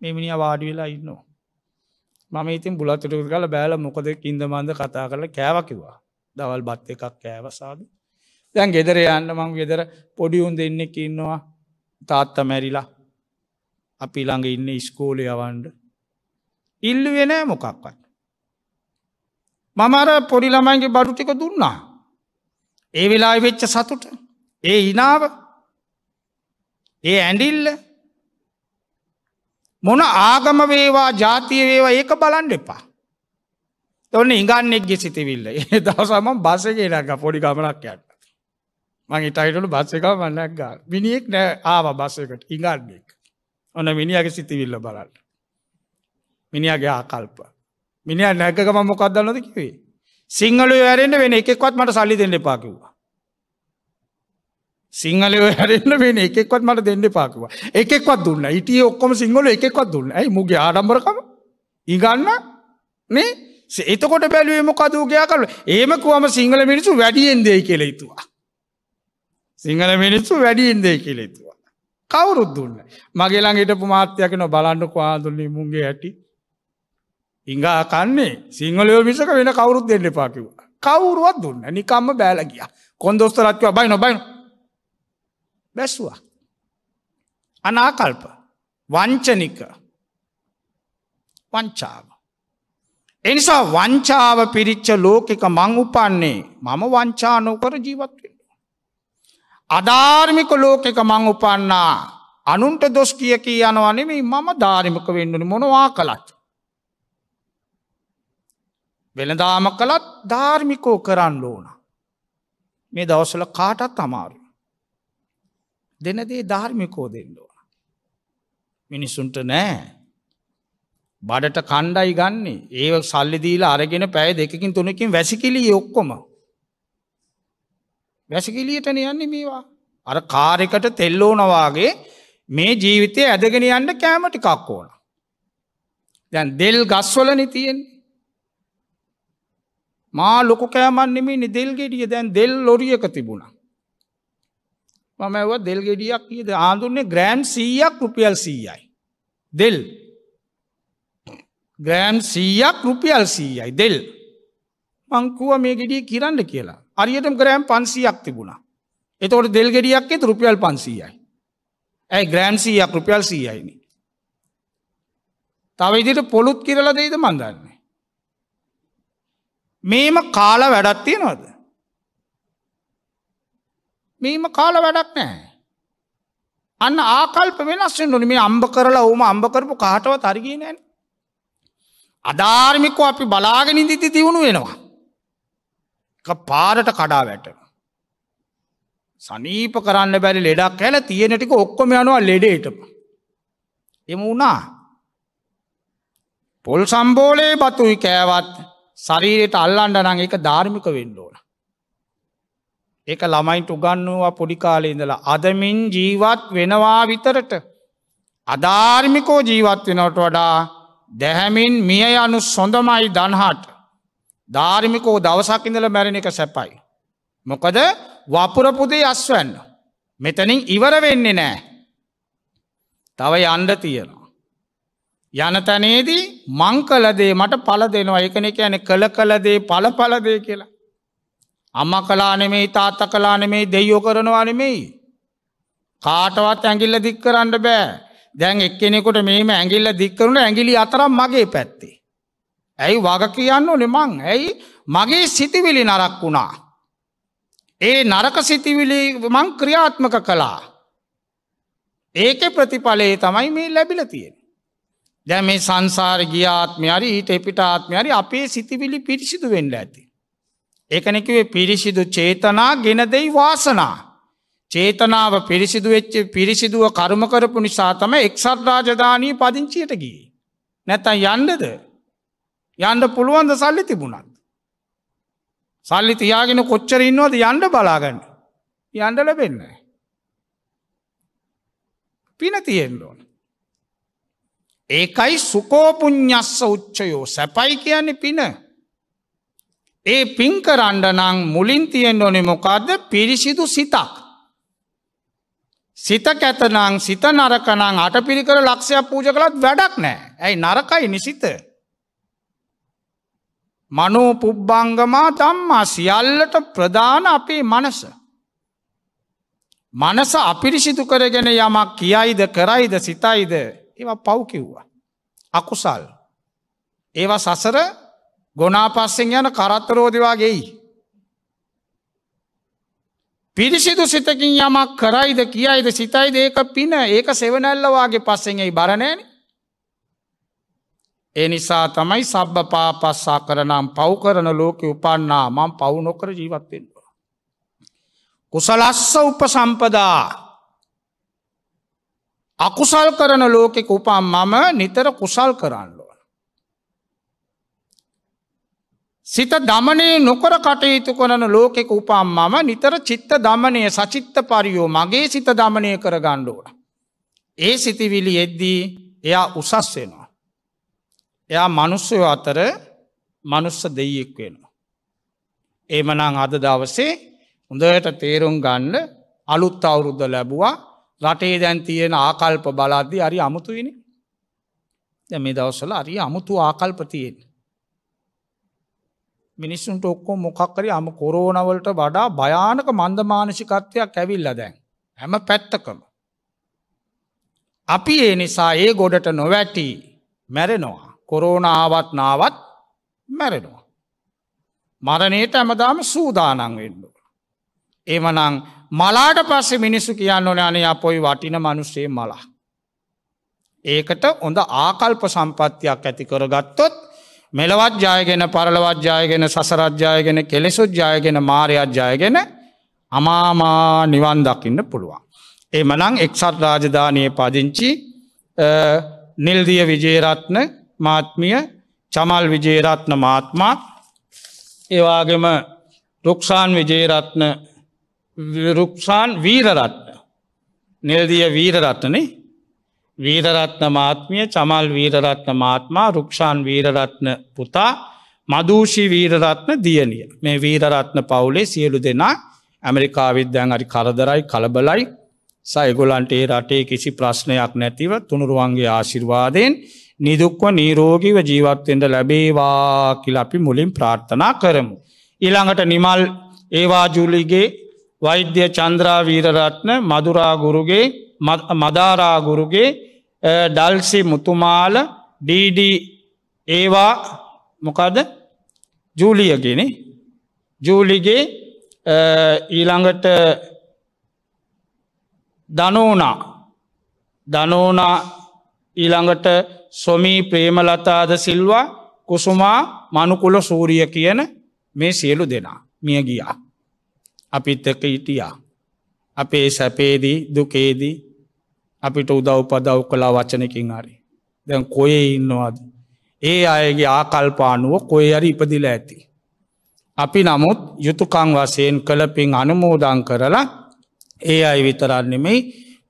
මේ මිනිිය වාඩි වෙලා ඉන්නවා. මම ඉතින් බුලතුට කල බෑල මොකද ඉන්ද මන්ද කතා කරල කෑවකිවා දවල් බත් එකක් කෑවසාද දැන් ගෙදර යන්න මං ගෙදර පොඩියුන් දෙන්නෙක් ඉන්නවා. තාත්ත මැරිලා. අපි ළඟ ඉන්න ඉස්කෝලය යවන්ඩ ඉල්ලුවෙනෑ මොකක්වත්. මමර පොඩි ළමයින්ගේ බඩු ටික දුන්නා. ඒ වෙලා වෙච්ච සතුට. ඒ ඉනාව ඒ ඇඩිල්ල මොන ආගම වේවා ජාතිය වේවා ඒක බලන්ඩ එපා. ඔන්න ඉගන්නෙක්ගේ සිතිවිල්ල ඒ දවසම බසගේනක පොඩි ගමනක් යට. මං ඉටයිටලු බස්ස එක මන්නක් ගා මිනිියෙක් නෑ ආව බස්සකට ඉගන්නෙක්. ඔන්න මිනිියගේ සිතිවිල්ල බලන්න. මිනිියගේ ආකල්ප. මිනිිය නැකම මොකක්දන්නද කිවේ. සිංහලු වැරෙන්ට වෙන එකෙක්වත් මට සල්ලි දෙන්න එපාකිවා. සිංහලය හැරෙන්න්න වෙන එකෙක්වත් මට දෙන්න පාකිවා එකෙක්වත් දුන්න ඉටිය ඔක්කොම සිංහල එකෙක්වත් දුන්න ඇයි මුගේ ආඩම්බරකම? ඉගන්න නේ? එතකොට බැලුවම කදූගයා කරු ඒමකුවම සිංහල මිනිසු වැඩියෙන් දෙයි කෙලෙතුවා. සිංහල මිනිස්සු වැඩියෙන් දෙයි කෙලෙතුවා. කවුරුත් දුන්න මගේ ළඟට පුමාත්‍යයකන බලන්න පාදුන්නේ මුන්ගේ ඇටි ඉංගා කන්නේ සිංහලයෝ මිසක වෙන කවුරුත් දෙන්න පාකිවා කවුරුවත් දුන්න නිකම්ම බෑලගිය කොන්දොස්තරත්ව බයි නොබයින බැස්වා. අනාකල්ප වංචනික වංචාව. එනිසා වංචාව පිරිච්ච ලෝකෙක මං උපන්නේ මම වංචානෝකර ජීවත්වෙන්. අධාර්මික ලෝකෙක මං උපන්නා අනුන්ට දොස් කිය කිය යනවනෙමේ මම ධාරිමක වෙන්නනි මොනවා කළත්. වෙනදාම කළත් ධාර්මිකෝ කරන්න ඕන. මේ දවසල කාටත් අමාරු. දෙනදේ ධර්මිකෝ දෙන්නවා. මිනිස්සුන්ට නෑ. බඩට කණ්ඩයි ගන්නේ ඒ සල්ලිදීලා අරගෙන පැය දෙකින් තුනකින් වැසිකිලී ඔක්කොම. වැසිකිලියටන යන්නේ මේවා. අර කාරෙකට තෙල්ලෝනවාගේ මේ ජීවිතය ඇදගෙන යන්න කෑමටිකක් ඕන. දැන් දෙල් ගස්වලන තියෙන්නේ. මා ලොක කෑමන්නෙමේ නිදෙල් ගෙඩිය දැන් දෙල් ලොරියක තිබුණා. මම ඇව දෙල් ගෙඩියක් කියද ආඳුන්නේ ග්‍රෑන්් සීයක් රුපියල් සීයයි. දෙල් ග්‍රෑන්් සීයක් රුපියල් සීයයි දෙල් මංකුව මේ ගෙඩිය කිරන්න කියලා අරියටම ග්‍රෑම් පන්සියක් තිබුණා. එතකොට දෙල් ගෙඩියක් එත රුපියල් පන්සීයයි. ඇයි ග්‍රෑන්සීයක් රුපියල් සීයයිනි. තව ඉදිට පොළුත් කිරල දෙයිද මන්දන්නේ. මේම කාල වැඩත්තියනවද. මේම කාල වැඩක් නෑ. අන්න ආකල්ප වෙනස්සෙන් නොන මේ අම්භ කරලා ඕම අම්භ කරපු කාටව තරගී නෑන. අධාර්මිකෝ අපි බලාගෙන ඉදිති තිවුණු වෙනවා. පාරට කඩා වැට. සනීප කරන්න බැරි ලෙඩක් ඇල තියෙනටික ඔක්කොම යනවා ලෙඩේටම. එම වුණා. පොල් සම්බෝලයේ බතුයි කෑවත් ශරීරයට අල්ලන්ඩ නං එක ධාර්මික වෙන්න ඕන. ඒක ළමයින්ට උගන්නවා පොඩිකාලේ ඉඳලා අදමින් ජීවත් වෙනවා විතරට අධාර්මිකෝ ජීවත් වෙනට වඩා දැහැමින් මිය යනු සොඳමයි දන්හට ධාර්මිකෝ දවසක් ඉඳල මැරණ එක සැපයි. මොකද වපුරපුදේ අස්වන්න. මෙතනින් ඉවර වෙන්නේ නෑ. තව යන්ඩ තියෙනවා. යනතනේදී මං කලදේ මට පල දෙනවා එකන එක ඇන කළ කලදේ පල පලදේ කියලා. අම්ම කලා නෙමෙයි තාත්ත කලා නෙමෙයි දෙයෝ කරනවා නෙමෙයි. කාටවත් ඇඟිල්ල දික් කරන්න බෑ දැන් එක්කෙනෙකුට මේම ඇඟිල්ල දික්කරුණ ඇගිලි අතරම් මගේ පැත්තේ. ඇයි වග කියන්න නෙමං ඇයි මගේ සිතිවිලි නරක් වුණා. ඒ නරක සිතිවිලි මං ක්‍රියාත්මක කළා. ඒක ප්‍රතිඵලේ තමයි මේ ලැබිල තියෙන. දැ මේ සංසාර ගියාත්මය හරි ඊට එපිට ආත්මය හරි අපේ සිතිවිලි පිරිසිදු වෙන්න ඇති. ඒකනෙකිවේ පිරිසිදු චේතනා ගෙන දෙයි වාසනා. චේතනාව පිරිසිදු වෙච්ච පිරිසිදුව කර්ම කරපු නිසා තම එක්සත් රාජධානී පදිංචියට ගී. නැතන් යන්ඩද යන්ඩ පුළුවන්ද සල්ලි තිබුණත්. සල්ලි තියාගෙන කොච්චර ඉන්නවද යන්ඩ බලාගන්න යන්ඩ ලැබෙන්න. පින තියෙන්ට ඕන. ඒකයි සුකෝපුඥස්ස උච්චයෝ සැපයි කියන්නේ පින. ඒ පින්කරණ්ඩ නං මුලින් තියෙන් ඕනෙ මොකාද පිරිසිදු සිතක්. සිත කැතනං සිත නරකනං අට පිරිකර ලක්ෂයක් පූජ කළත් වැඩක් නෑ ඇයි නරකයි නිසිත. මනෝ පුබ්බංගමා තම්මා සියල්ලට ප්‍රධාන අපේ මනස. මනස අපිරිසිදු කරගෙන යමක් කියයිද කරයිද සිතයිද ඒවා පව් කිව්වා. අකුසල්. ඒවා සසර ගොනා පස්සෙන් යන කරත්තරෝදිවාගෙයි. පිරිසිදු සිතකින් යමක් කරයිද කියයිද සිතයිද ඒක පින ඒක සෙවනැල්ලවාගේ පස්සෙන්යි බරණෑන. ඒ නිසා තමයි සබ්බ පාපස්සා කරනම් පව් කරන ලෝක උපන්නා මං පවු නොකර ජීවත්වෙන්ව. කුසලස්ස උප සම්පදා අකුසල් කරන ලෝකෙක උපම් මම නිතර කුසල් කරන්නලුව. සිත දමනය නොකර කටයුතු කරන ලෝකෙක උපම් මම නිතර චිත්ත දමනය සචිත්ත පරියෝ මගේ සිත දමනය කර ගණ්ඩුවන. ඒ සිතිවිලි එද්දී එයා උසස් වෙනවා. එයා මනුස්සයෝ අතර මනුස්ස දෙයෙක් වෙනවා. ඒමනං අද දවසේ හොඳට තේරුම් ගන්න අලුත් අවුරුද්ධ ලැබවා රටේ දැන් තියෙන ආකල්ප බලාද්දි අරි අමුතුවෙන දැ මේ දවස්සල අරි අමුතු ආකල්ප තියෙන්. මිනිස්සුන්ට ඔක්කෝ මොකක්කරි අම කොරෝනවලට වඩා භයානක මන්ද මානසිකත්වයක් ඇවිල්ල දැන් හැම පැත්තකම. අපි ඒ නිසා ඒ ගොඩට නොවැටි මැරෙනවා කොරෝනාවත් නාවත් මැරෙනවා. මරණයට ඇමදාම සූදානං වෙන්න. එමනං මලාට පස්සේ මිනිස්සු කියන්න ඕන අනේ අපොයි වටින මනුස්සේ මලා. ඒකට හොඳ ආකල්ප සම්පත්තියක් ඇති කර ගත්තොත් මෙලවත් ජයගෙන පරලවත් ජයගෙන සසරජ්ජායගෙන කෙලෙසුත් ජයගෙන මාරයක් ජයගෙන අමාමා නිවන් දකින්න පුළුවන්. ඒ මනං එක්සත් රාජධානය පදිංචි නිල්දිය විජේරත්න මාත්මිය චමල් විජේරත්න මාත්මා ඒවාගේම රුක්ෂාන් විජේරත්න රුක්ෂාන් වීරරත්න නිල්දිය වීරරත්නේ වීරරත්න මාත්මිය චමල් වීරරත්න මාත්මා රුක්ෂාන් වීරරත්න පුතා මදූෂී වීරරත්න දියනිය මේ වීරරත්න පවුලේ සියලු දෙනා ඇමරිකාවිද්‍යන් අරි කරදරයි කලබලයි සයිගොලන්ට ඒ රටේ කිසි ප්‍රශ්නයක් නැතිව තුනුරුවන්ගේ ආශිර්වාදයෙන් නිදුක්ව නීරෝගීව ජීවත්වෙන්ට ලැබේවා කියල අපි මුලින් ප්‍රාර්ථනා කරමු. ඊළඟට නිමල් ඒවා ජුලිගේ වෛද්‍ය චන්ද්‍රාවීරරත්න මදුරාගුරුගේ මදාරාගුරුගේ ඩල්සි මුතුමාල ඩීඩ ඒවා මොකද ජූලියගෙන ජූලිගේ ඊළඟට දනෝනා දනෝනා ඊළඟට සොමී ප්‍රේමලතාද සිල්වා කුසුමා මනුකුල සූරිය කියන මේ සියලු දෙනා මිය ගියා. අපිත් එක හිටියා. අපේ සැපේදී දුකේදී අපිට උදව් පදව් කලා වචනකින් හරි. දැන් කොයේ ඉන්නවාද. ඒ අයගේ ආකල්පානුව කොය අරි ඉපදිල ඇති. අපි නමුත් යුතුකං වසයෙන් කළපින් අනුමෝදං කරලා ඒ අයි විතරන්නෙමයි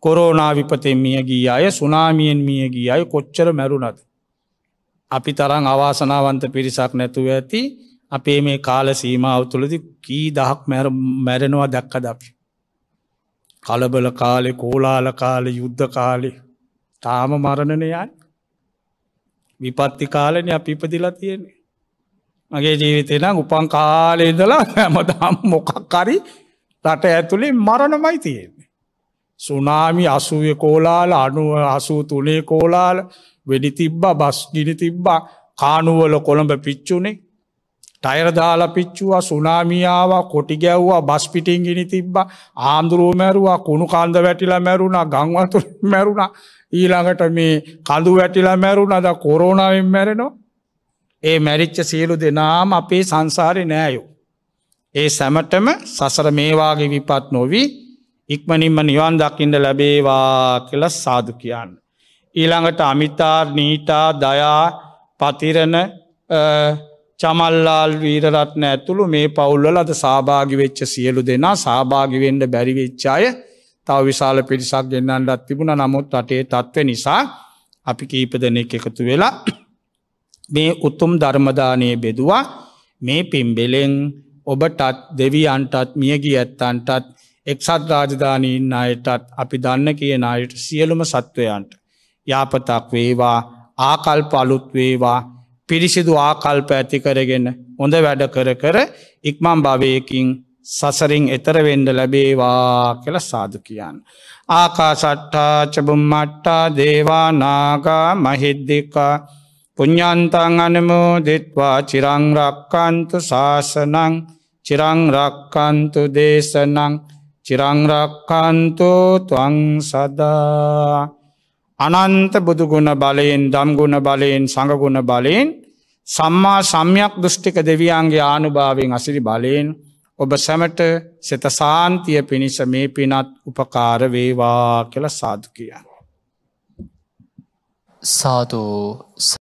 කොරෝනා විපතෙන් මිය ගී අය සුනාමියෙන් මිය ගී අය කොච්චර මැරුණද. අපි තරං අවාසනාවන්ත පිරිසක් නැතුව ඇති අපේ මේ කාල සීමාව තුළදි කී දහක් මැරෙනවා දැක්කද අපි. කලබල කාලෙ කෝලාල කාලෙ යුද්ධ කාලෙ තාම මරණනයන් විපත්ති කාලන අප ඉපදිලා තියෙන්නේ. මගේ ජීවිතෙන උපන් කාලේදලා හැමදාම් මොකක්කරි රට ඇතුළේ මරණමයි තියෙන්නේ. සුනාමි අසුය කෝලාල අනුව අසූ තුළේ කෝලාල වෙඩි තිබ්බා බස් ගිනි තිබ්බා කානුවල කොළඹ පිච්චුනේ ටයරදාලා පිච්චුවා සුනාමියාවා කොටි ගැව්වා බස් පිටිං ගිනි තිබ්බ ආන්දුරුව මැරුවා කුණු කන්ද වැටිලා මැරුණා ගංවතු මැරුණා ඊළඟට මේ කඳු වැටිලා මැරුණ ද කොරෝනාවෙන් මැරෙනවා ඒ මැරිච්ච සියලු දෙනාම අපේ සංසාරය නෑයෝ. ඒ සැමටම සසර මේවාගේ විපත් නොවී ඉක්මනින්ම නිවන් දකිින්ට ලැබේවා කියල සාදු කියන්න. ඊළඟට අමිතාර් නීටා දයා පතිරණ චමල්ලාල් වීරරත්න ඇතුළු මේ පවුල්වල අද සභාගි වෙච්ච සියලු දෙනා සභාගිවෙන්ඩ බැරිවෙච්චාය තව විශාල පිරිසක් දෙන්නන්ටත් තිබුණ. නමුත් අටේ තත්ව නිසා අපි කීප දෙනෙක් එකතු වෙලා මේ උතුම් ධර්මදානය බෙදවා. මේ පිම්බෙලෙන් ඔබටත් දෙවියන්ටත් මියගී ඇත්තන්ටත් එක්සත් රාජධානීන් අයටත් අපි දන්න කියන අයට සියලුම සත්වයන්ට යාපතක් වේවා ආකල්ප අලුත් වේවා. පිරිසිදු ආකල්ප ඇති කරගෙන හොඳ වැඩ කර කර ඉක්මම් භවයකින් සසරින් එතරවෙන්ඩ ලැබේවා කියල සාදු කියන්න. ආකා සට්ටා චබුම්මට්ටා දේවා නාගා මහිද්දිකා පුඤ්ඥන්තන් අනමෝ දෙත්වා චිරංරක්කන්තු ශාසනං චිරංරක්කන්තු දේශනං චිරංරක්කන්තු තුවං සදා අනන්ත බුදුගුණ බලයෙන් දම්ගුණ බලයෙන් සඟගුණ බලයෙන් සම්මා සම්යක් දෘෂ්ටික දෙවියන්ගේ ආනුභාවෙන් අසිරි බලයෙන් ඔබ සැමට සෙත සාන්තිය පිණිස මේ පිනත් උපකාර වේවා කියල සාධ කියන්න. සාධූ